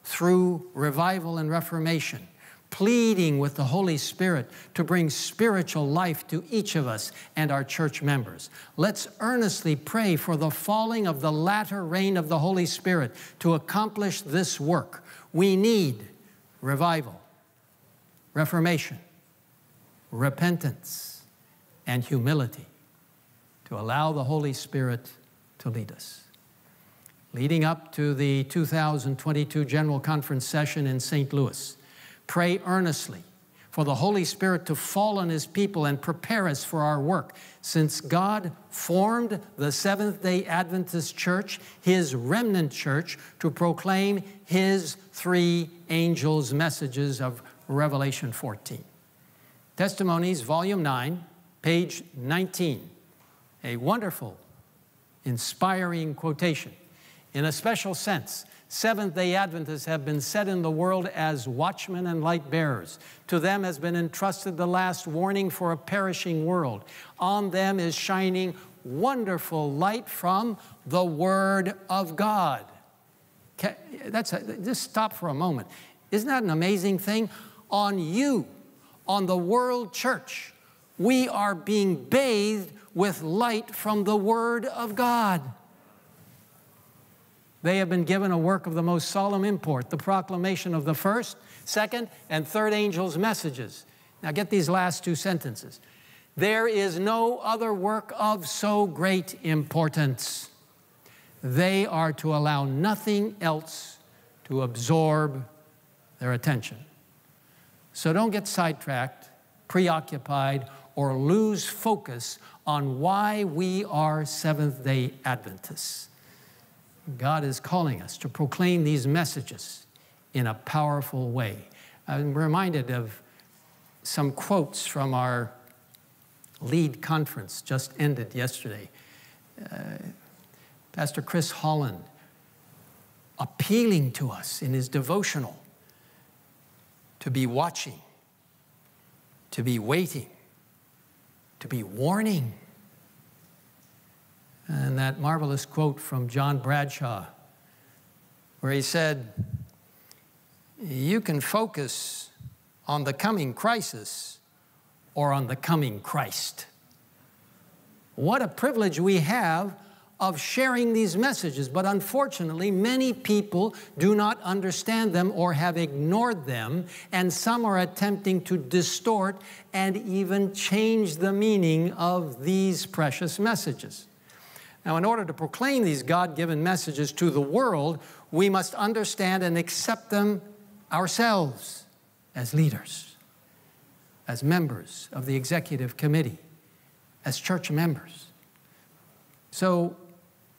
through revival and reformation pleading with the Holy Spirit to bring spiritual life to each of us and our church members. Let's earnestly pray for the falling of the latter rain of the Holy Spirit to accomplish this work. We need revival, reformation, repentance, and humility to allow the Holy Spirit to lead us. Leading up to the 2022 General Conference session in St. Louis, Pray earnestly for the Holy Spirit to fall on His people and prepare us for our work. Since God formed the Seventh day Adventist Church, His remnant church, to proclaim His three angels' messages of Revelation 14. Testimonies, Volume 9, page 19. A wonderful, inspiring quotation. In a special sense, Seventh day Adventists have been set in the world as watchmen and light bearers. To them has been entrusted the last warning for a perishing world. On them is shining wonderful light from the Word of God. That's a, just stop for a moment. Isn't that an amazing thing? On you, on the world church, we are being bathed with light from the Word of God. They have been given a work of the most solemn import, the proclamation of the first, second, and third angels' messages. Now get these last two sentences. There is no other work of so great importance. They are to allow nothing else to absorb their attention. So don't get sidetracked, preoccupied, or lose focus on why we are Seventh day Adventists. God is calling us to proclaim these messages in a powerful way. I'm reminded of some quotes from our lead conference just ended yesterday. Uh, Pastor Chris Holland appealing to us in his devotional to be watching, to be waiting, to be warning and that marvelous quote from John Bradshaw, where he said, You can focus on the coming crisis or on the coming Christ. What a privilege we have of sharing these messages, but unfortunately, many people do not understand them or have ignored them, and some are attempting to distort and even change the meaning of these precious messages. Now, in order to proclaim these God given messages to the world, we must understand and accept them ourselves as leaders, as members of the executive committee, as church members. So,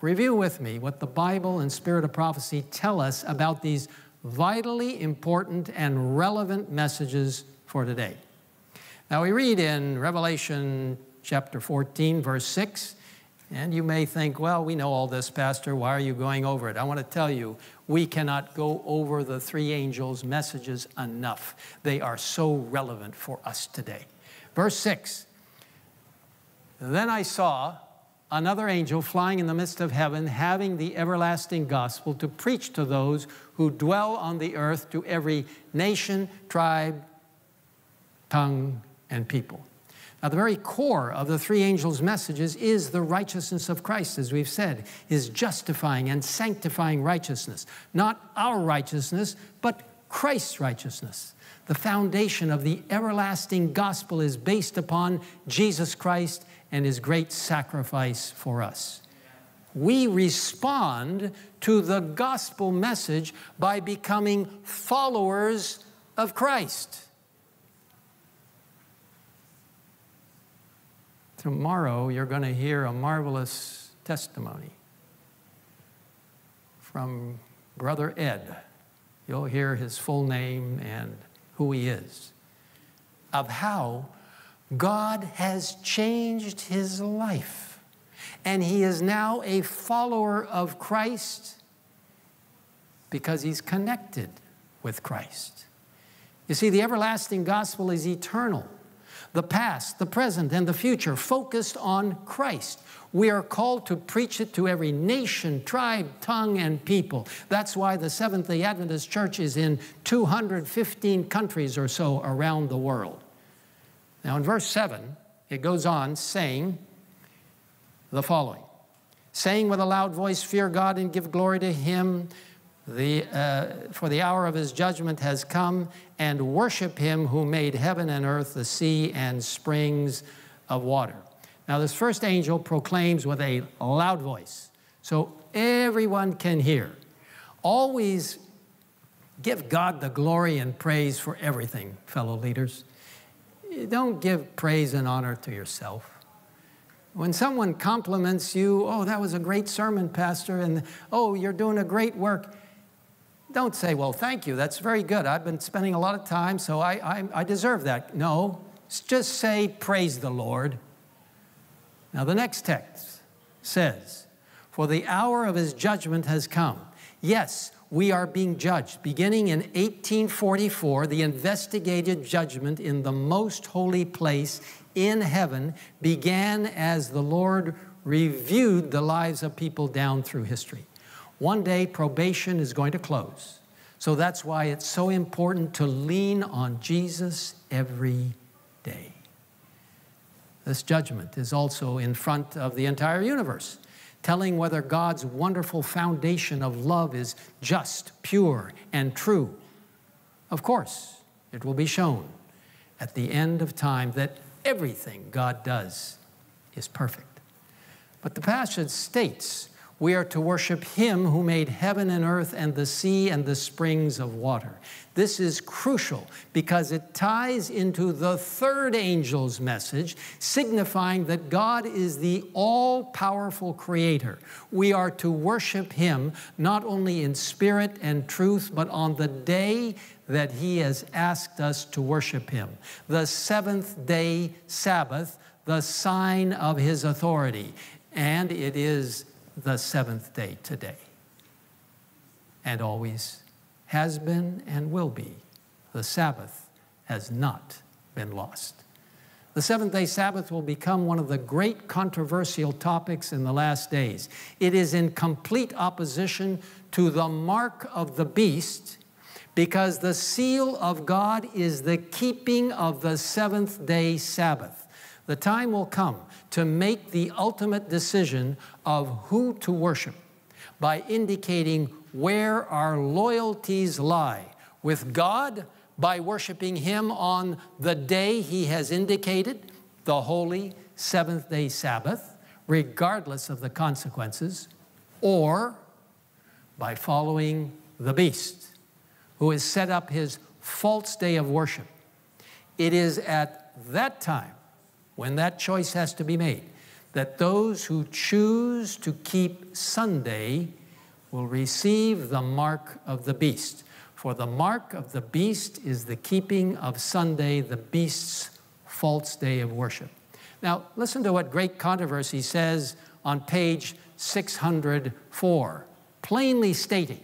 review with me what the Bible and Spirit of Prophecy tell us about these vitally important and relevant messages for today. Now, we read in Revelation chapter 14, verse 6 and you may think, well, we know all this, Pastor. Why are you going over it? I want to tell you, we cannot go over the three angels' messages enough. They are so relevant for us today. Verse 6 Then I saw another angel flying in the midst of heaven, having the everlasting gospel to preach to those who dwell on the earth, to every nation, tribe, tongue, and people. Now, the very core of the three angels' messages is the righteousness of Christ, as we've said, is justifying and sanctifying righteousness. Not our righteousness, but Christ's righteousness. The foundation of the everlasting gospel is based upon Jesus Christ and his great sacrifice for us. We respond to the gospel message by becoming followers of Christ. Tomorrow, you're going to hear a marvelous testimony from Brother Ed. You'll hear his full name and who he is, of how God has changed his life. And he is now a follower of Christ because he's connected with Christ. You see, the everlasting gospel is eternal the past, the present, and the future, focused on Christ. We are called to preach it to every nation, tribe, tongue, and people. That's why the Seventh day Adventist Church is in 215 countries or so around the world. Now, in verse 7, it goes on saying the following saying with a loud voice, Fear God and give glory to Him the, uh, for the hour of his judgment has come, and worship him who made heaven and earth, the sea, and springs of water. Now, this first angel proclaims with a loud voice, so everyone can hear. Always give God the glory and praise for everything, fellow leaders. Don't give praise and honor to yourself. When someone compliments you, oh, that was a great sermon, Pastor, and oh, you're doing a great work, don't say, well, thank you, that's very good. I've been spending a lot of time, so I, I, I deserve that. No, just say, praise the Lord. Now, the next text says, For the hour of his judgment has come. Yes, we are being judged. Beginning in 1844, the investigated judgment in the most holy place in heaven began as the Lord reviewed the lives of people down through history. One day, probation is going to close. So that's why it's so important to lean on Jesus every day. This judgment is also in front of the entire universe, telling whether God's wonderful foundation of love is just, pure, and true. Of course, it will be shown at the end of time that everything God does is perfect. But the passage states we are to worship Him who made heaven and earth and the sea and the springs of water. This is crucial because it ties into the third angel's message, signifying that God is the all powerful creator. We are to worship Him not only in spirit and truth, but on the day that He has asked us to worship Him. The seventh day Sabbath, the sign of His authority. And it is the seventh day today, and always has been and will be. The Sabbath has not been lost. The seventh day Sabbath will become one of the great controversial topics in the last days. It is in complete opposition to the mark of the beast because the seal of God is the keeping of the seventh day Sabbath. The time will come to make the ultimate decision of who to worship by indicating where our loyalties lie with God by worshiping Him on the day He has indicated, the holy seventh day Sabbath, regardless of the consequences, or by following the beast who has set up his false day of worship. It is at that time when that choice has to be made, that those who choose to keep Sunday will receive the mark of the beast. For the mark of the beast is the keeping of Sunday, the beast's false day of worship. Now, listen to what Great Controversy says on page 604, plainly stating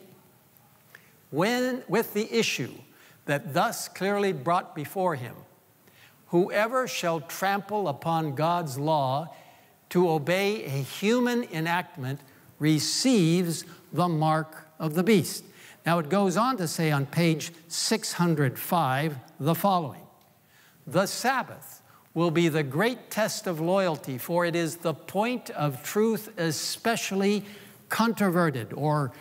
when, with the issue that thus clearly brought before him Whoever shall trample upon God's law to obey a human enactment receives the mark of the beast. Now it goes on to say on page 605 the following The Sabbath will be the great test of loyalty, for it is the point of truth especially controverted or,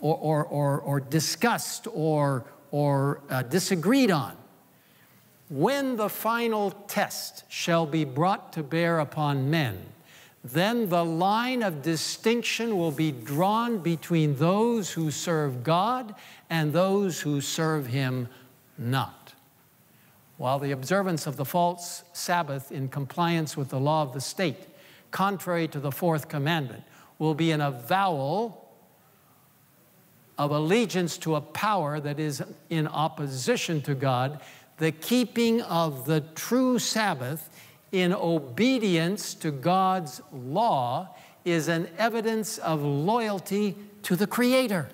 or, or, or, or discussed or, or uh, disagreed on. When the final test shall be brought to bear upon men, then the line of distinction will be drawn between those who serve God and those who serve Him not. While the observance of the false Sabbath in compliance with the law of the state, contrary to the fourth commandment, will be an avowal of allegiance to a power that is in opposition to God, the keeping of the true Sabbath in obedience to God's law is an evidence of loyalty to the Creator.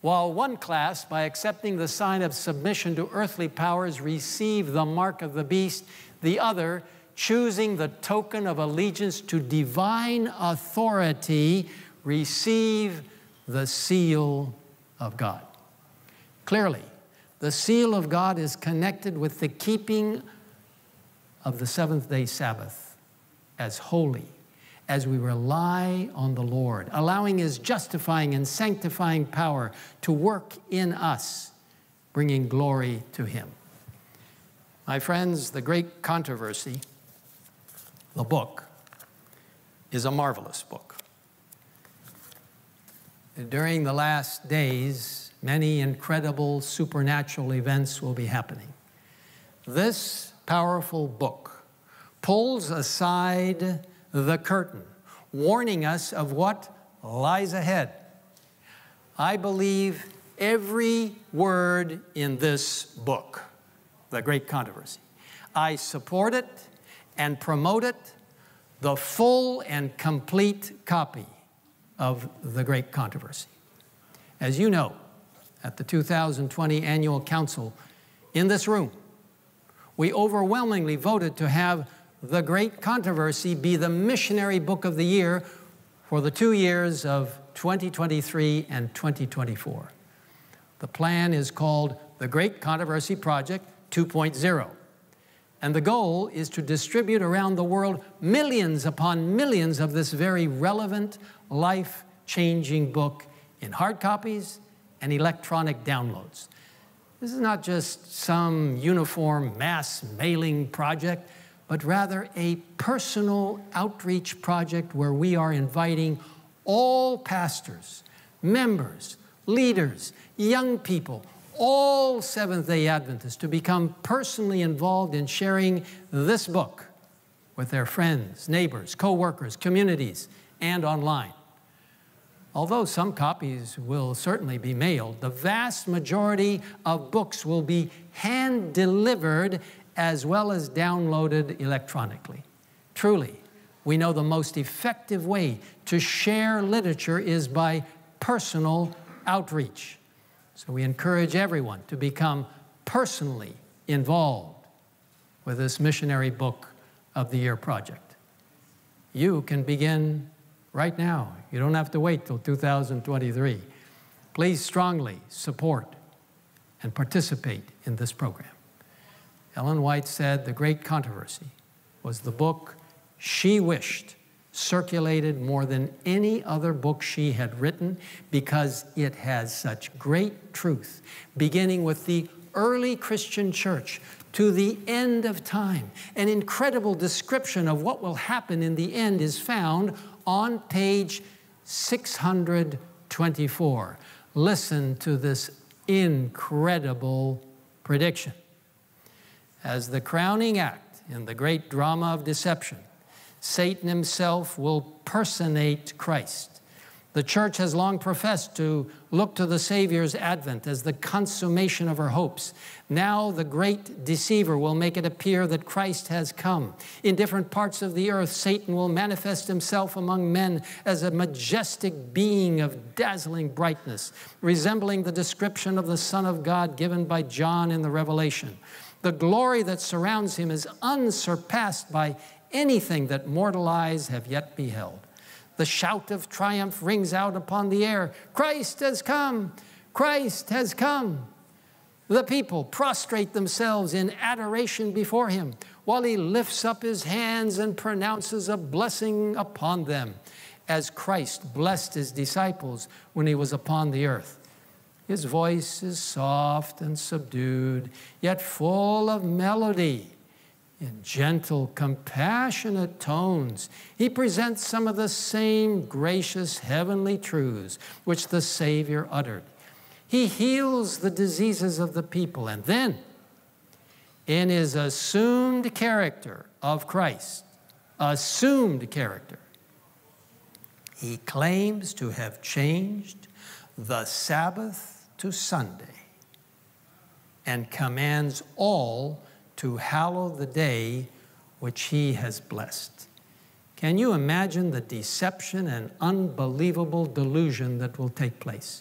While one class, by accepting the sign of submission to earthly powers, receive the mark of the beast, the other, choosing the token of allegiance to divine authority, receive the seal of God. Clearly, the seal of God is connected with the keeping of the seventh day Sabbath as holy as we rely on the Lord, allowing His justifying and sanctifying power to work in us, bringing glory to Him. My friends, the great controversy, the book, is a marvelous book. During the last days, many incredible supernatural events will be happening. This powerful book pulls aside the curtain, warning us of what lies ahead. I believe every word in this book, The Great Controversy. I support it and promote it, the full and complete copy of The Great Controversy. As you know, at the 2020 Annual Council in this room, we overwhelmingly voted to have The Great Controversy be the missionary book of the year for the two years of 2023 and 2024. The plan is called the Great Controversy Project 2.0. And the goal is to distribute around the world millions upon millions of this very relevant, life changing book in hard copies and electronic downloads. This is not just some uniform mass mailing project, but rather a personal outreach project where we are inviting all pastors, members, leaders, young people, all Seventh day Adventists to become personally involved in sharing this book with their friends, neighbors, co workers, communities, and online. Although some copies will certainly be mailed, the vast majority of books will be hand delivered as well as downloaded electronically. Truly, we know the most effective way to share literature is by personal outreach. So we encourage everyone to become personally involved with this missionary book of the year project. You can begin right now. You don't have to wait till 2023. Please strongly support and participate in this program. Ellen White said the great controversy was the book she wished circulated more than any other book she had written because it has such great truth, beginning with the early Christian church to the end of time. An incredible description of what will happen in the end is found on page 624. Listen to this incredible prediction. As the crowning act in the great drama of deception, Satan himself will personate Christ the church has long professed to look to the Savior's advent as the consummation of her hopes. Now, the great deceiver will make it appear that Christ has come. In different parts of the earth, Satan will manifest himself among men as a majestic being of dazzling brightness, resembling the description of the Son of God given by John in the Revelation. The glory that surrounds him is unsurpassed by anything that mortal eyes have yet beheld. The shout of triumph rings out upon the air Christ has come! Christ has come! The people prostrate themselves in adoration before him while he lifts up his hands and pronounces a blessing upon them, as Christ blessed his disciples when he was upon the earth. His voice is soft and subdued, yet full of melody. In gentle, compassionate tones, he presents some of the same gracious heavenly truths which the Savior uttered. He heals the diseases of the people, and then, in his assumed character of Christ, assumed character, he claims to have changed the Sabbath to Sunday and commands all to hallow the day which he has blessed. Can you imagine the deception and unbelievable delusion that will take place?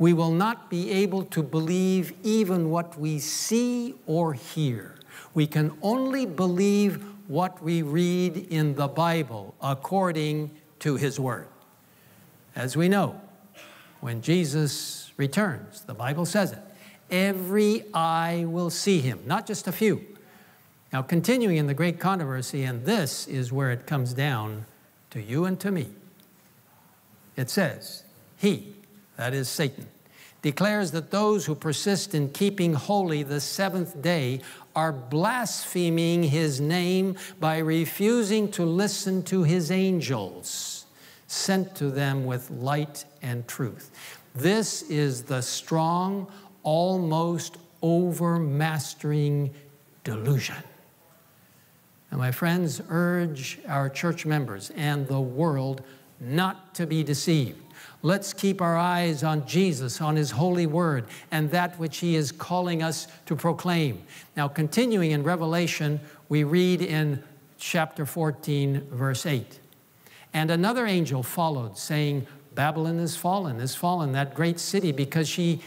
We will not be able to believe even what we see or hear. We can only believe what we read in the Bible according to His Word. As we know, when Jesus returns, the Bible says it, every eye will see Him, not just a few. Now, continuing in the great controversy, and this is where it comes down to you and to me. It says, He, that is Satan, declares that those who persist in keeping holy the seventh day are blaspheming his name by refusing to listen to his angels sent to them with light and truth. This is the strong, almost overmastering delusion. And my friends, urge our church members and the world not to be deceived. Let's keep our eyes on Jesus, on His holy word, and that which He is calling us to proclaim. Now, continuing in Revelation, we read in chapter 14, verse 8. And another angel followed, saying, Babylon is fallen, is fallen, that great city, because she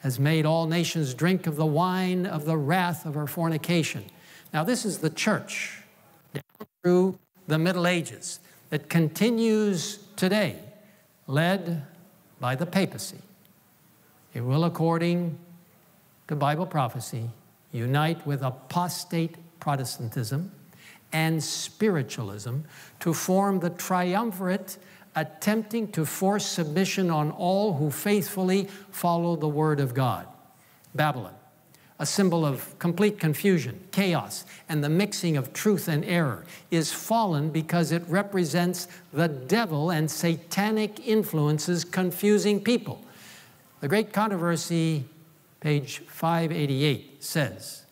has made all nations drink of the wine of the wrath of her fornication. Now, this is the church down through the Middle Ages that continues today led by the papacy. It will, according to Bible prophecy, unite with apostate Protestantism and spiritualism to form the triumvirate attempting to force submission on all who faithfully follow the Word of God. Babylon, a symbol of complete confusion, chaos, and the mixing of truth and error, is fallen because it represents the devil and satanic influences confusing people. The Great Controversy, page 588, says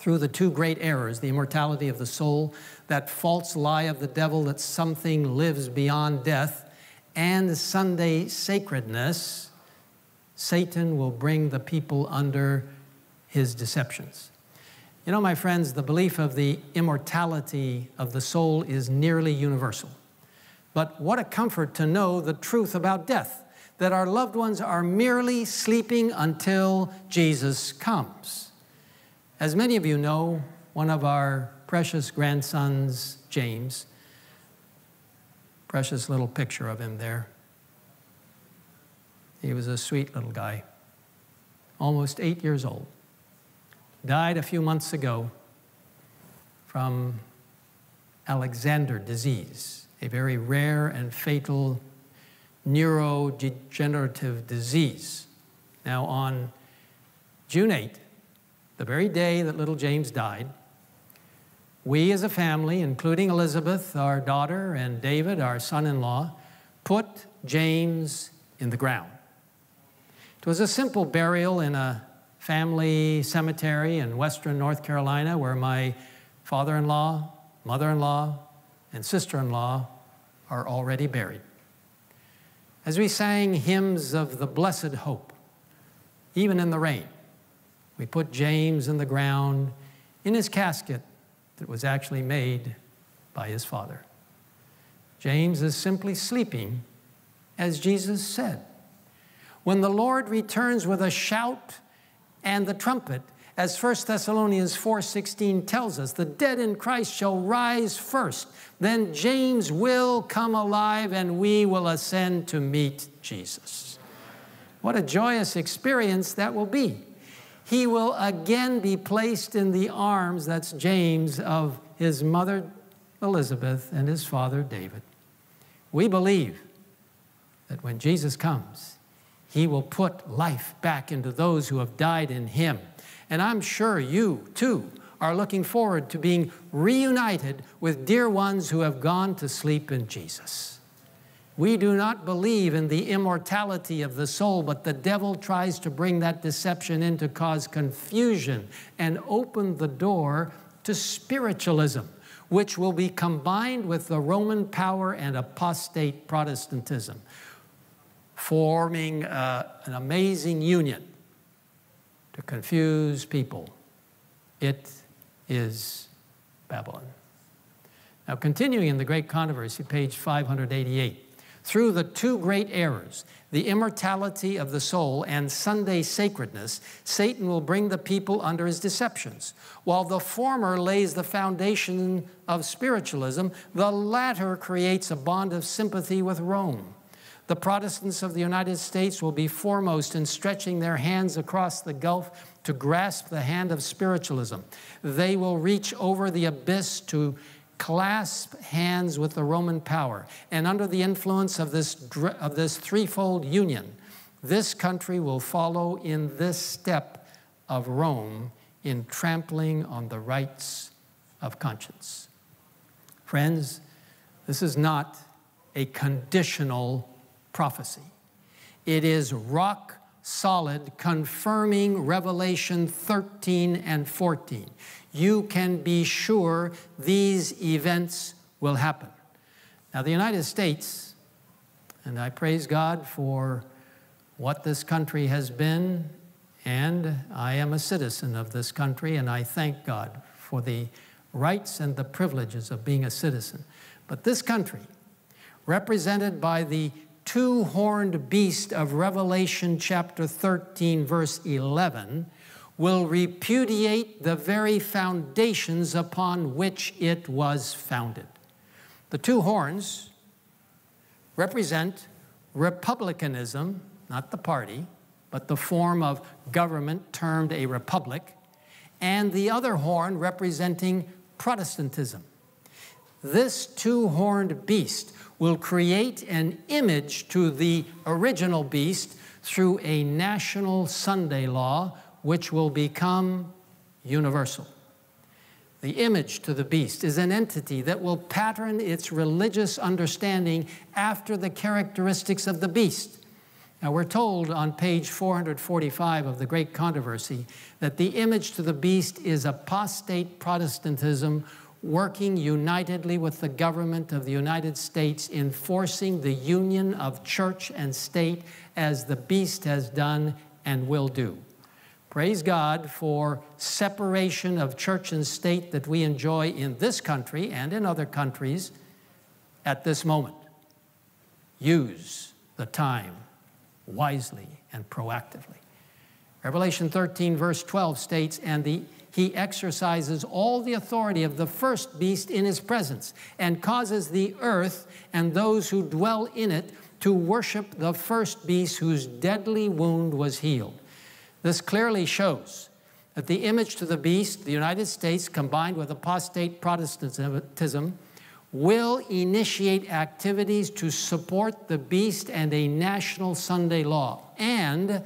through the two great errors, the immortality of the soul, that false lie of the devil that something lives beyond death, and Sunday sacredness, Satan will bring the people under his deceptions. You know, my friends, the belief of the immortality of the soul is nearly universal. But what a comfort to know the truth about death that our loved ones are merely sleeping until Jesus comes. As many of you know, one of our precious grandsons, James, precious little picture of him there. He was a sweet little guy, almost eight years old died a few months ago from Alexander disease, a very rare and fatal neurodegenerative disease. Now, on June 8th, the very day that little James died, we as a family, including Elizabeth, our daughter, and David, our son in law, put James in the ground. It was a simple burial in a family cemetery in western North Carolina where my father in law, mother in law, and sister in law are already buried. As we sang hymns of the blessed hope, even in the rain, we put James in the ground in his casket that was actually made by his father. James is simply sleeping, as Jesus said. When the Lord returns with a shout and the trumpet, As 1 Thessalonians 4:16 tells us, the dead in Christ shall rise first. Then James will come alive and we will ascend to meet Jesus. What a joyous experience that will be. He will again be placed in the arms, that's James, of his mother Elizabeth and his father David. We believe that when Jesus comes, he will put life back into those who have died in him. And I'm sure you, too, are looking forward to being reunited with dear ones who have gone to sleep in Jesus. We do not believe in the immortality of the soul, but the devil tries to bring that deception in to cause confusion and open the door to spiritualism, which will be combined with the Roman power and apostate Protestantism, forming uh, an amazing union to confuse people. It is Babylon. Now, continuing in the Great Controversy, page 588. Through the two great errors, the immortality of the soul and Sunday sacredness, Satan will bring the people under his deceptions. While the former lays the foundation of spiritualism, the latter creates a bond of sympathy with Rome. The Protestants of the United States will be foremost in stretching their hands across the gulf to grasp the hand of spiritualism. They will reach over the abyss to clasp hands with the Roman power. And under the influence of this, of this threefold union, this country will follow in this step of Rome in trampling on the rights of conscience. Friends, this is not a conditional prophecy. It is rock solid, confirming Revelation 13 and 14 you can be sure these events will happen. Now, the United States, and I praise God for what this country has been, and I am a citizen of this country, and I thank God for the rights and the privileges of being a citizen. But this country, represented by the two horned beast of Revelation chapter 13, verse 11, will repudiate the very foundations upon which it was founded. The two horns represent republicanism, not the party, but the form of government termed a republic, and the other horn representing Protestantism. This two horned beast will create an image to the original beast through a national Sunday law which will become universal. The image to the beast is an entity that will pattern its religious understanding after the characteristics of the beast. Now, we're told on page 445 of the Great Controversy that the image to the beast is apostate Protestantism working unitedly with the government of the United States, enforcing the union of church and state as the beast has done and will do. Praise God for separation of church and state that we enjoy in this country and in other countries at this moment. Use the time wisely and proactively. Revelation 13, verse 12 states, And the, he exercises all the authority of the first beast in his presence, and causes the earth and those who dwell in it to worship the first beast whose deadly wound was healed. This clearly shows that the image to the beast, the United States, combined with apostate Protestantism, will initiate activities to support the beast and a national Sunday law. And,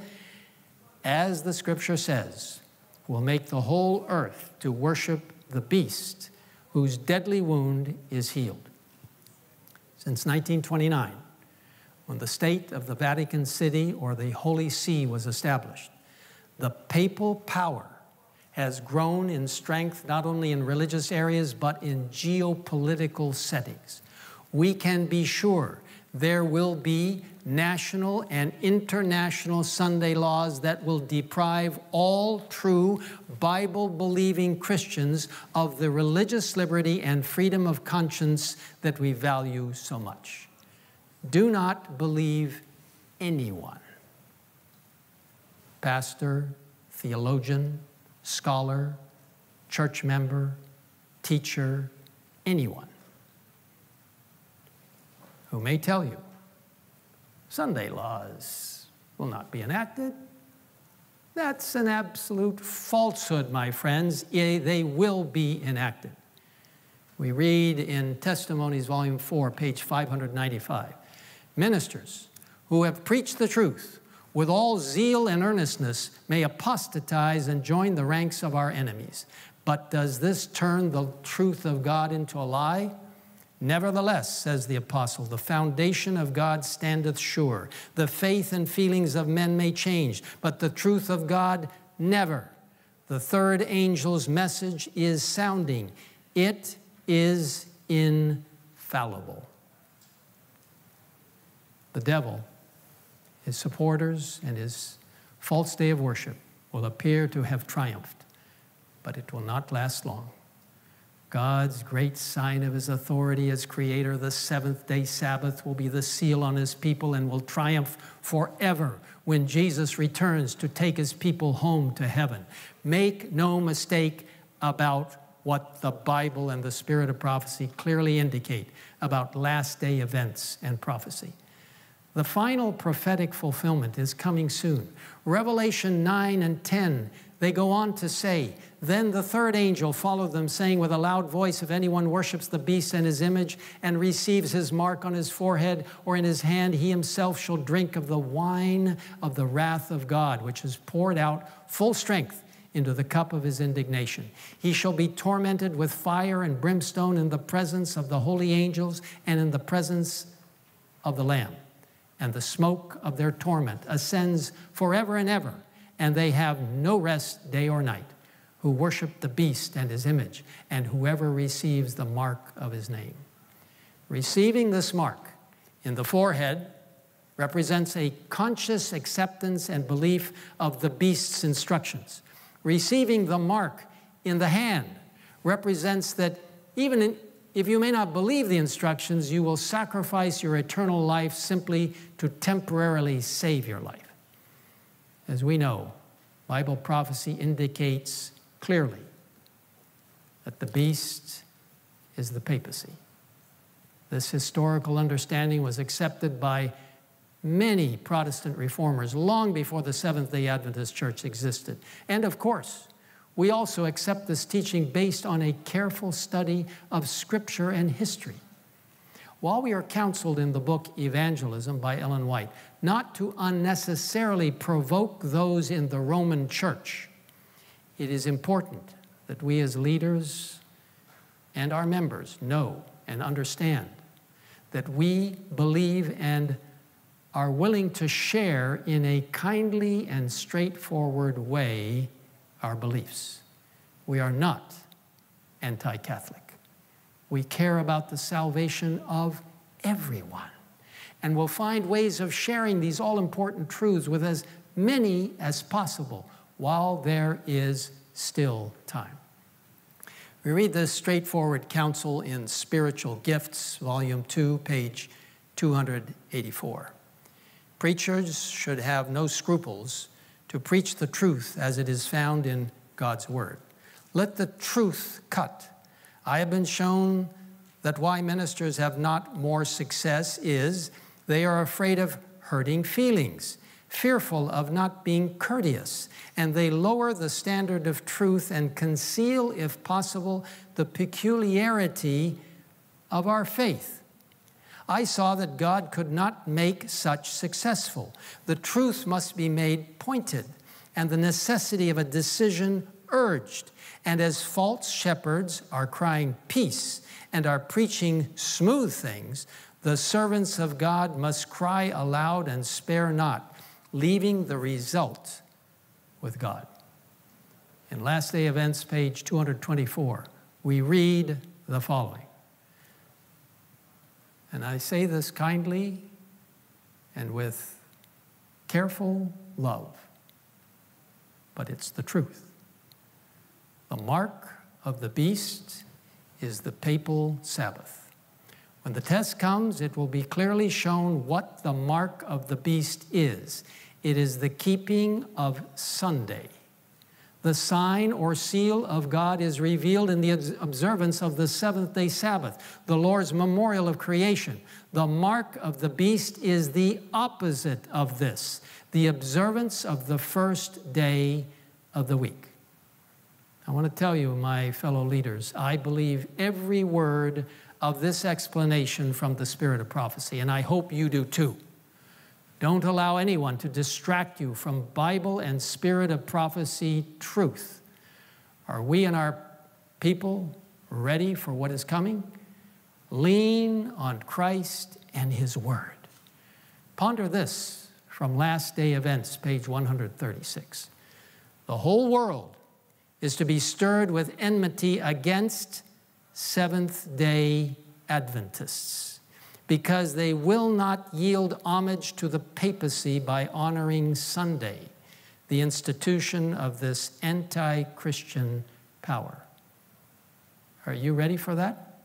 as the scripture says, will make the whole earth to worship the beast whose deadly wound is healed. Since 1929, when the state of the Vatican City or the Holy See was established, the papal power has grown in strength not only in religious areas but in geopolitical settings. We can be sure there will be national and international Sunday laws that will deprive all true Bible believing Christians of the religious liberty and freedom of conscience that we value so much. Do not believe anyone pastor, theologian, scholar, church member, teacher, anyone who may tell you Sunday laws will not be enacted. That's an absolute falsehood, my friends. They will be enacted. We read in Testimonies, Volume 4, page 595 Ministers who have preached the truth with all zeal and earnestness may apostatize and join the ranks of our enemies. But does this turn the truth of God into a lie? Nevertheless, says the apostle, the foundation of God standeth sure. The faith and feelings of men may change, but the truth of God never. The third angel's message is sounding. It is infallible. The devil, his supporters, and his false day of worship will appear to have triumphed, but it will not last long. God's great sign of his authority as creator, the seventh day Sabbath, will be the seal on his people and will triumph forever when Jesus returns to take his people home to heaven. Make no mistake about what the Bible and the spirit of prophecy clearly indicate about last day events and prophecy. The final prophetic fulfillment is coming soon. Revelation 9 and 10 they go on to say, Then the third angel followed them, saying with a loud voice, If anyone worships the beast and his image and receives his mark on his forehead or in his hand, he himself shall drink of the wine of the wrath of God, which is poured out full strength into the cup of his indignation. He shall be tormented with fire and brimstone in the presence of the holy angels and in the presence of the Lamb. And the smoke of their torment ascends forever and ever and they have no rest day or night, who worship the beast and his image, and whoever receives the mark of his name. Receiving this mark in the forehead represents a conscious acceptance and belief of the beast's instructions. Receiving the mark in the hand represents that even in, if you may not believe the instructions, you will sacrifice your eternal life simply to temporarily save your life. As we know, Bible prophecy indicates clearly that the beast is the papacy. This historical understanding was accepted by many Protestant reformers long before the Seventh day Adventist Church existed. And of course, we also accept this teaching based on a careful study of Scripture and history. While we are counseled in the book Evangelism by Ellen White not to unnecessarily provoke those in the Roman church, it is important that we as leaders and our members know and understand that we believe and are willing to share in a kindly and straightforward way our beliefs. We are not anti Catholic. We care about the salvation of everyone. And we'll find ways of sharing these all important truths with as many as possible while there is still time. We read this straightforward counsel in Spiritual Gifts, Volume 2, page 284. Preachers should have no scruples to preach the truth as it is found in God's Word. Let the truth cut I have been shown that why ministers have not more success is they are afraid of hurting feelings, fearful of not being courteous, and they lower the standard of truth and conceal, if possible, the peculiarity of our faith. I saw that God could not make such successful. The truth must be made pointed, and the necessity of a decision urged. And as false shepherds are crying peace and are preaching smooth things, the servants of God must cry aloud and spare not, leaving the result with God. In Last Day Events, page 224, we read the following. And I say this kindly and with careful love, but it's the truth. The mark of the beast is the papal Sabbath. When the test comes, it will be clearly shown what the mark of the beast is. It is the keeping of Sunday, The sign or seal of God is revealed in the observance of the seventh day Sabbath, the Lord's memorial of creation. The mark of the beast is the opposite of this, the observance of the first day of the week. I want to tell you, my fellow leaders, I believe every word of this explanation from the spirit of prophecy, and I hope you do too. Don't allow anyone to distract you from Bible and spirit of prophecy truth. Are we and our people ready for what is coming? Lean on Christ and His Word. Ponder this from Last Day Events, page 136. The whole world is to be stirred with enmity against Seventh day Adventists because they will not yield homage to the papacy by honoring Sunday, the institution of this anti Christian power. Are you ready for that?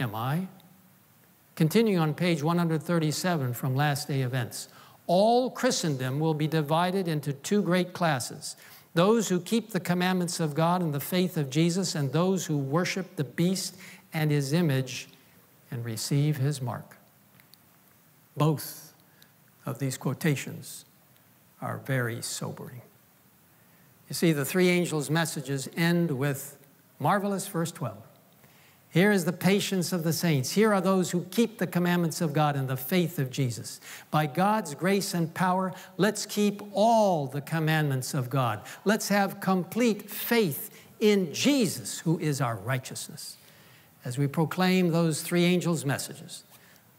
Am I? Continuing on page 137 from Last Day Events. All Christendom will be divided into two great classes those who keep the commandments of God and the faith of Jesus, and those who worship the beast and his image and receive his mark. Both of these quotations are very sobering. You see, the three angels' messages end with marvelous verse 12. Here is the patience of the saints. Here are those who keep the commandments of God and the faith of Jesus. By God's grace and power, let's keep all the commandments of God. Let's have complete faith in Jesus, who is our righteousness as we proclaim those three angels' messages,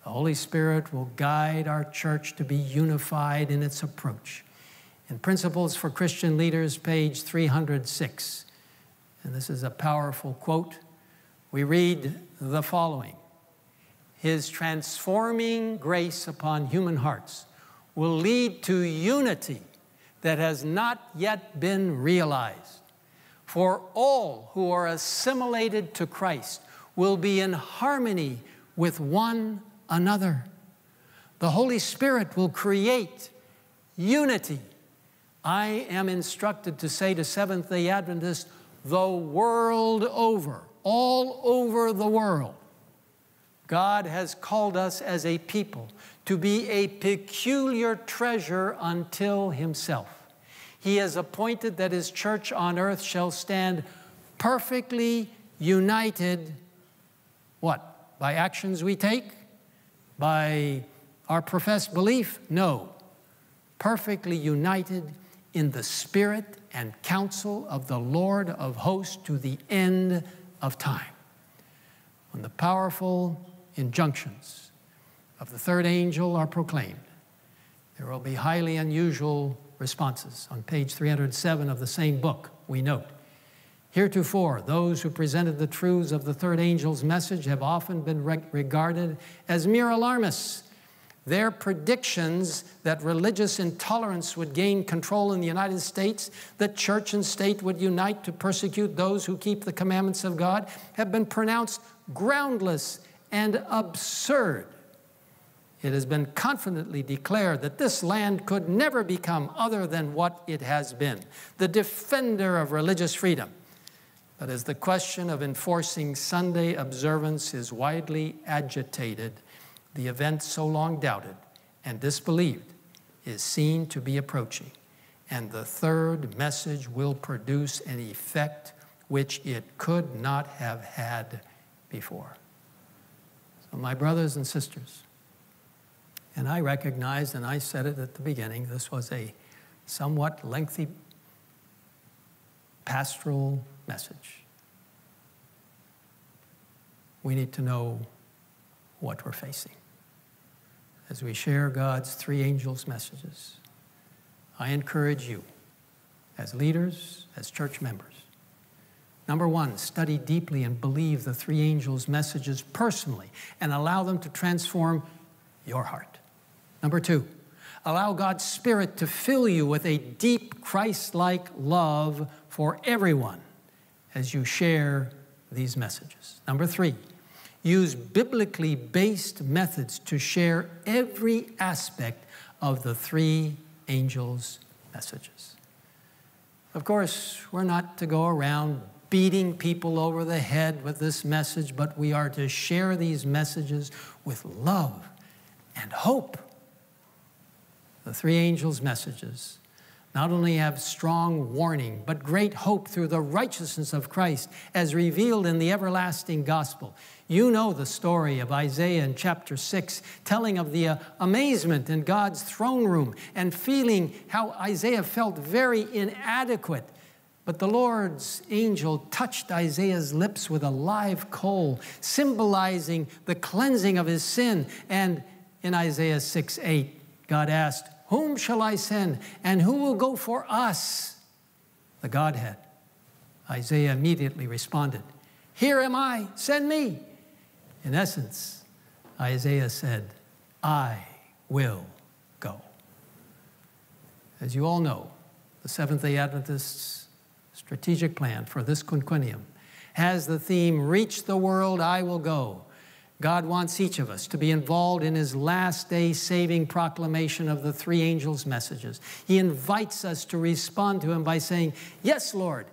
the Holy Spirit will guide our church to be unified in its approach. In Principles for Christian Leaders, page 306, and this is a powerful quote, we read the following His transforming grace upon human hearts will lead to unity that has not yet been realized. For all who are assimilated to Christ will be in harmony with one another. The Holy Spirit will create unity. I am instructed to say to Seventh day Adventists the world over, all over the world, God has called us as a people to be a peculiar treasure until Himself. He has appointed that His church on earth shall stand perfectly united what? By actions we take? By our professed belief? No. Perfectly united in the spirit and counsel of the Lord of hosts to the end of time. When the powerful injunctions of the third angel are proclaimed, there will be highly unusual responses. On page 307 of the same book, we note Heretofore, those who presented the truths of the third angel's message have often been re- regarded as mere alarmists. Their predictions that religious intolerance would gain control in the United States, that church and state would unite to persecute those who keep the commandments of God, have been pronounced groundless and absurd. It has been confidently declared that this land could never become other than what it has been the defender of religious freedom but as the question of enforcing Sunday observance is widely agitated, the event so long doubted and disbelieved is seen to be approaching, and the third message will produce an effect which it could not have had before. So, my brothers and sisters, and I recognized, and I said it at the beginning, this was a somewhat lengthy pastoral message. We need to know what we're facing. As we share God's three angels' messages, I encourage you, as leaders, as church members, Number one, study deeply and believe the three angels' messages personally and allow them to transform your heart. Number two, allow God's Spirit to fill you with a deep Christ like love for everyone as you share these messages. Number three, use biblically based methods to share every aspect of the three angels' messages. Of course, we're not to go around beating people over the head with this message, but we are to share these messages with love and hope. The three angels' messages not only have strong warning, but great hope through the righteousness of Christ as revealed in the everlasting gospel. You know the story of Isaiah in chapter 6, telling of the uh, amazement in God's throne room and feeling how Isaiah felt very inadequate. But the Lord's angel touched Isaiah's lips with a live coal, symbolizing the cleansing of his sin. And in Isaiah 6 8, God asked, whom shall I send? And who will go for us? The Godhead. Isaiah immediately responded, Here am I, send me. In essence, Isaiah said, I will go. As you all know, the Seventh day Adventists' strategic plan for this quinquennium has the theme Reach the world, I will go. God wants each of us to be involved in his last day saving proclamation of the three angels' messages. He invites us to respond to him by saying, Yes, Lord,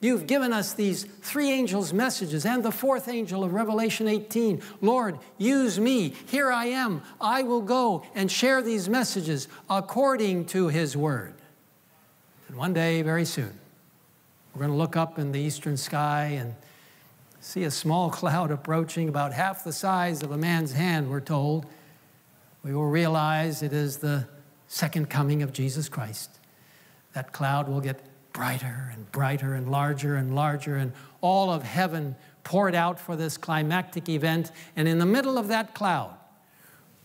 you've given us these three angels' messages and the fourth angel of Revelation 18. Lord, use me. Here I am. I will go and share these messages according to his word. And one day, very soon, we're going to look up in the eastern sky and see a small cloud approaching about half the size of a man's hand, we're told, we will realize it is the second coming of Jesus Christ. That cloud will get brighter and brighter and larger and larger, and all of heaven poured out for this climactic event. And in the middle of that cloud,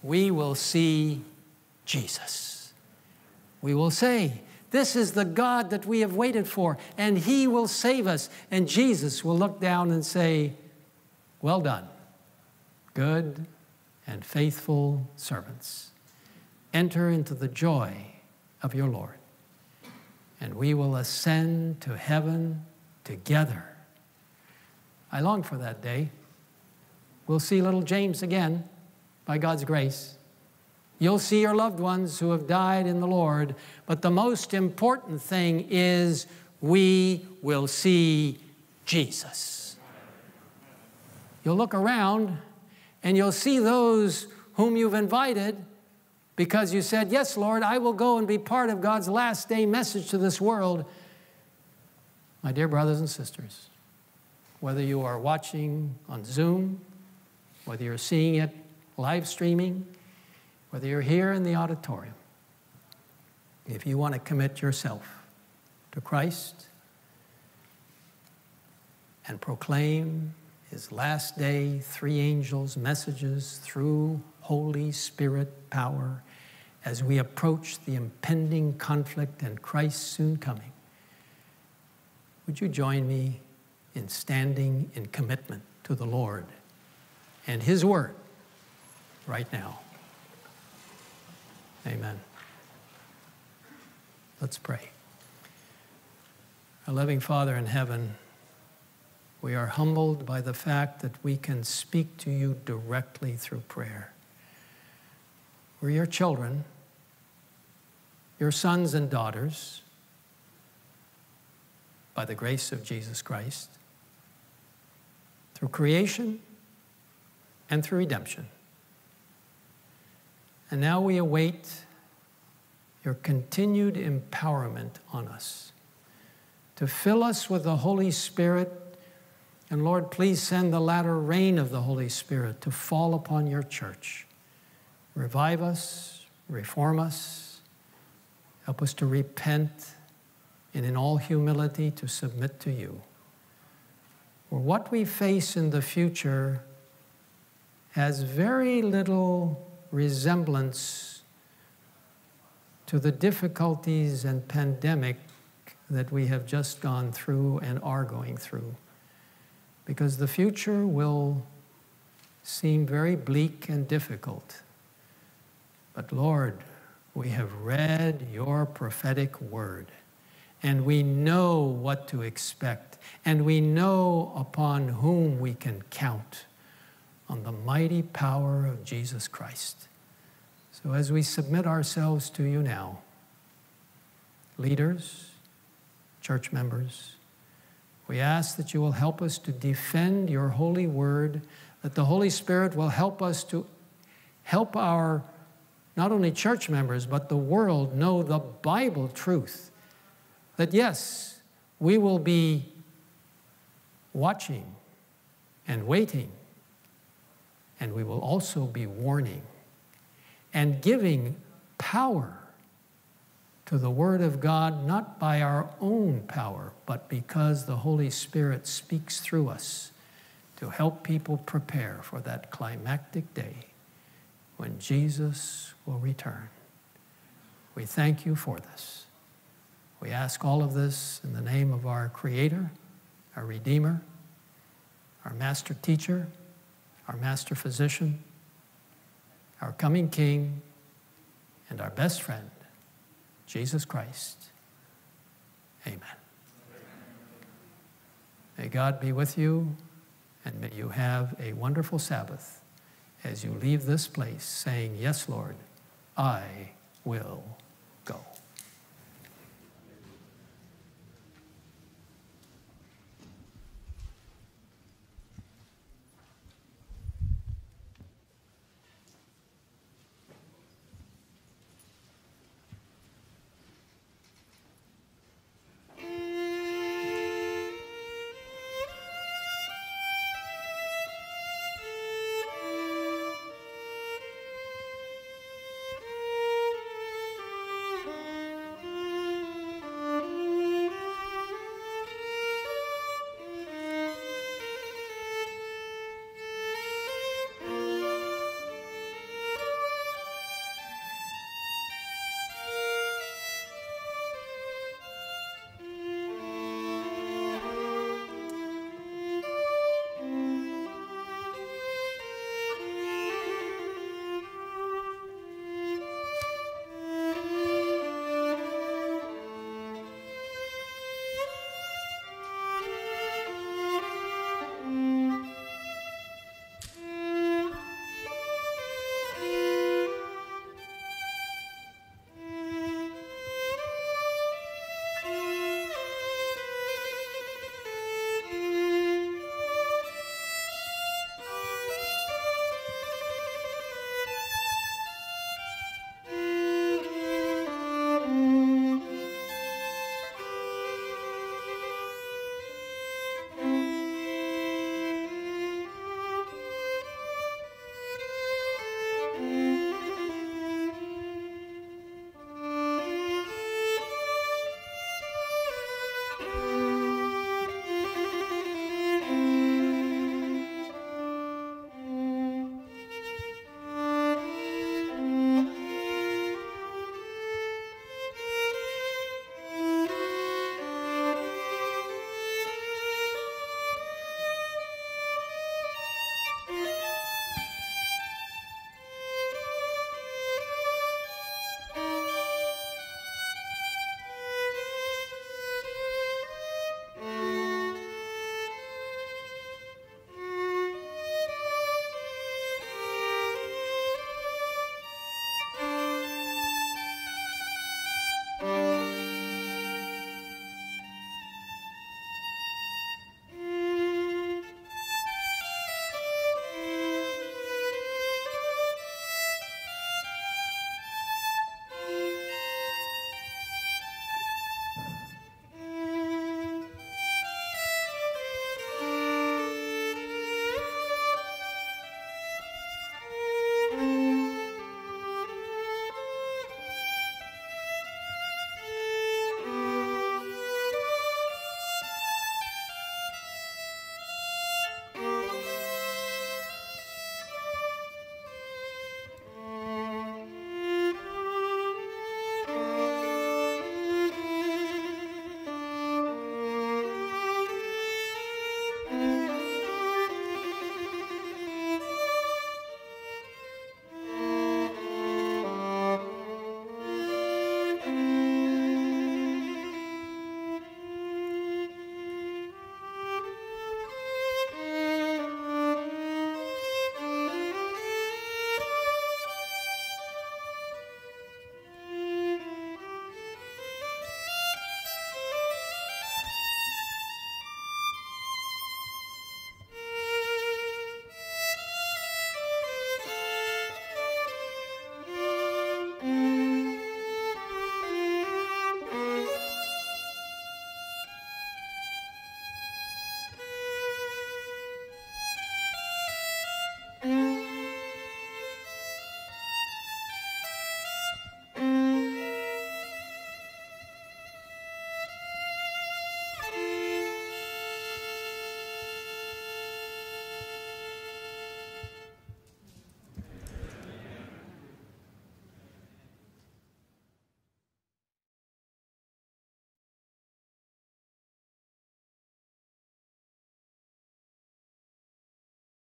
we will see Jesus. We will say, this is the God that we have waited for, and He will save us. And Jesus will look down and say, Well done, good and faithful servants. Enter into the joy of your Lord. And we will ascend to heaven together. I long for that day. We'll see little James again by God's grace. You'll see your loved ones who have died in the Lord. But the most important thing is we will see Jesus. You'll look around and you'll see those whom you've invited because you said, Yes, Lord, I will go and be part of God's last day message to this world. My dear brothers and sisters, whether you are watching on Zoom, whether you're seeing it live streaming, whether you're here in the auditorium, if you want to commit yourself to Christ and proclaim his last day, three angels' messages through Holy Spirit power as we approach the impending conflict and Christ's soon coming, would you join me in standing in commitment to the Lord and his word right now? Amen. Let's pray. Our loving Father in heaven, we are humbled by the fact that we can speak to you directly through prayer. We're your children, your sons and daughters, by the grace of Jesus Christ, through creation and through redemption. And now we await your continued empowerment on us to fill us with the Holy Spirit. And Lord, please send the latter rain of the Holy Spirit to fall upon your church. Revive us, reform us, help us to repent, and in all humility to submit to you. For what we face in the future has very little resemblance to the difficulties and pandemic that we have just gone through and are going through. Because the future will seem very bleak and difficult. But Lord, we have read your prophetic word, and we know what to expect, and we know upon whom we can count on the mighty power of Jesus Christ. So as we submit ourselves to you now, leaders, church members. We ask that you will help us to defend your holy word, that the Holy Spirit will help us to help our not only church members, but the world know the Bible truth. That yes, we will be watching and waiting, and we will also be warning and giving power to the Word of God, not by our own power, but because the Holy Spirit speaks through us to help people prepare for that climactic day when Jesus will return. We thank you for this. We ask all of this in the name of our Creator, our Redeemer, our Master Teacher, our Master Physician, our coming King, and our best friend, Jesus Christ. Amen. May God be with you, and may you have a wonderful Sabbath as you leave this place saying, Yes, Lord, I will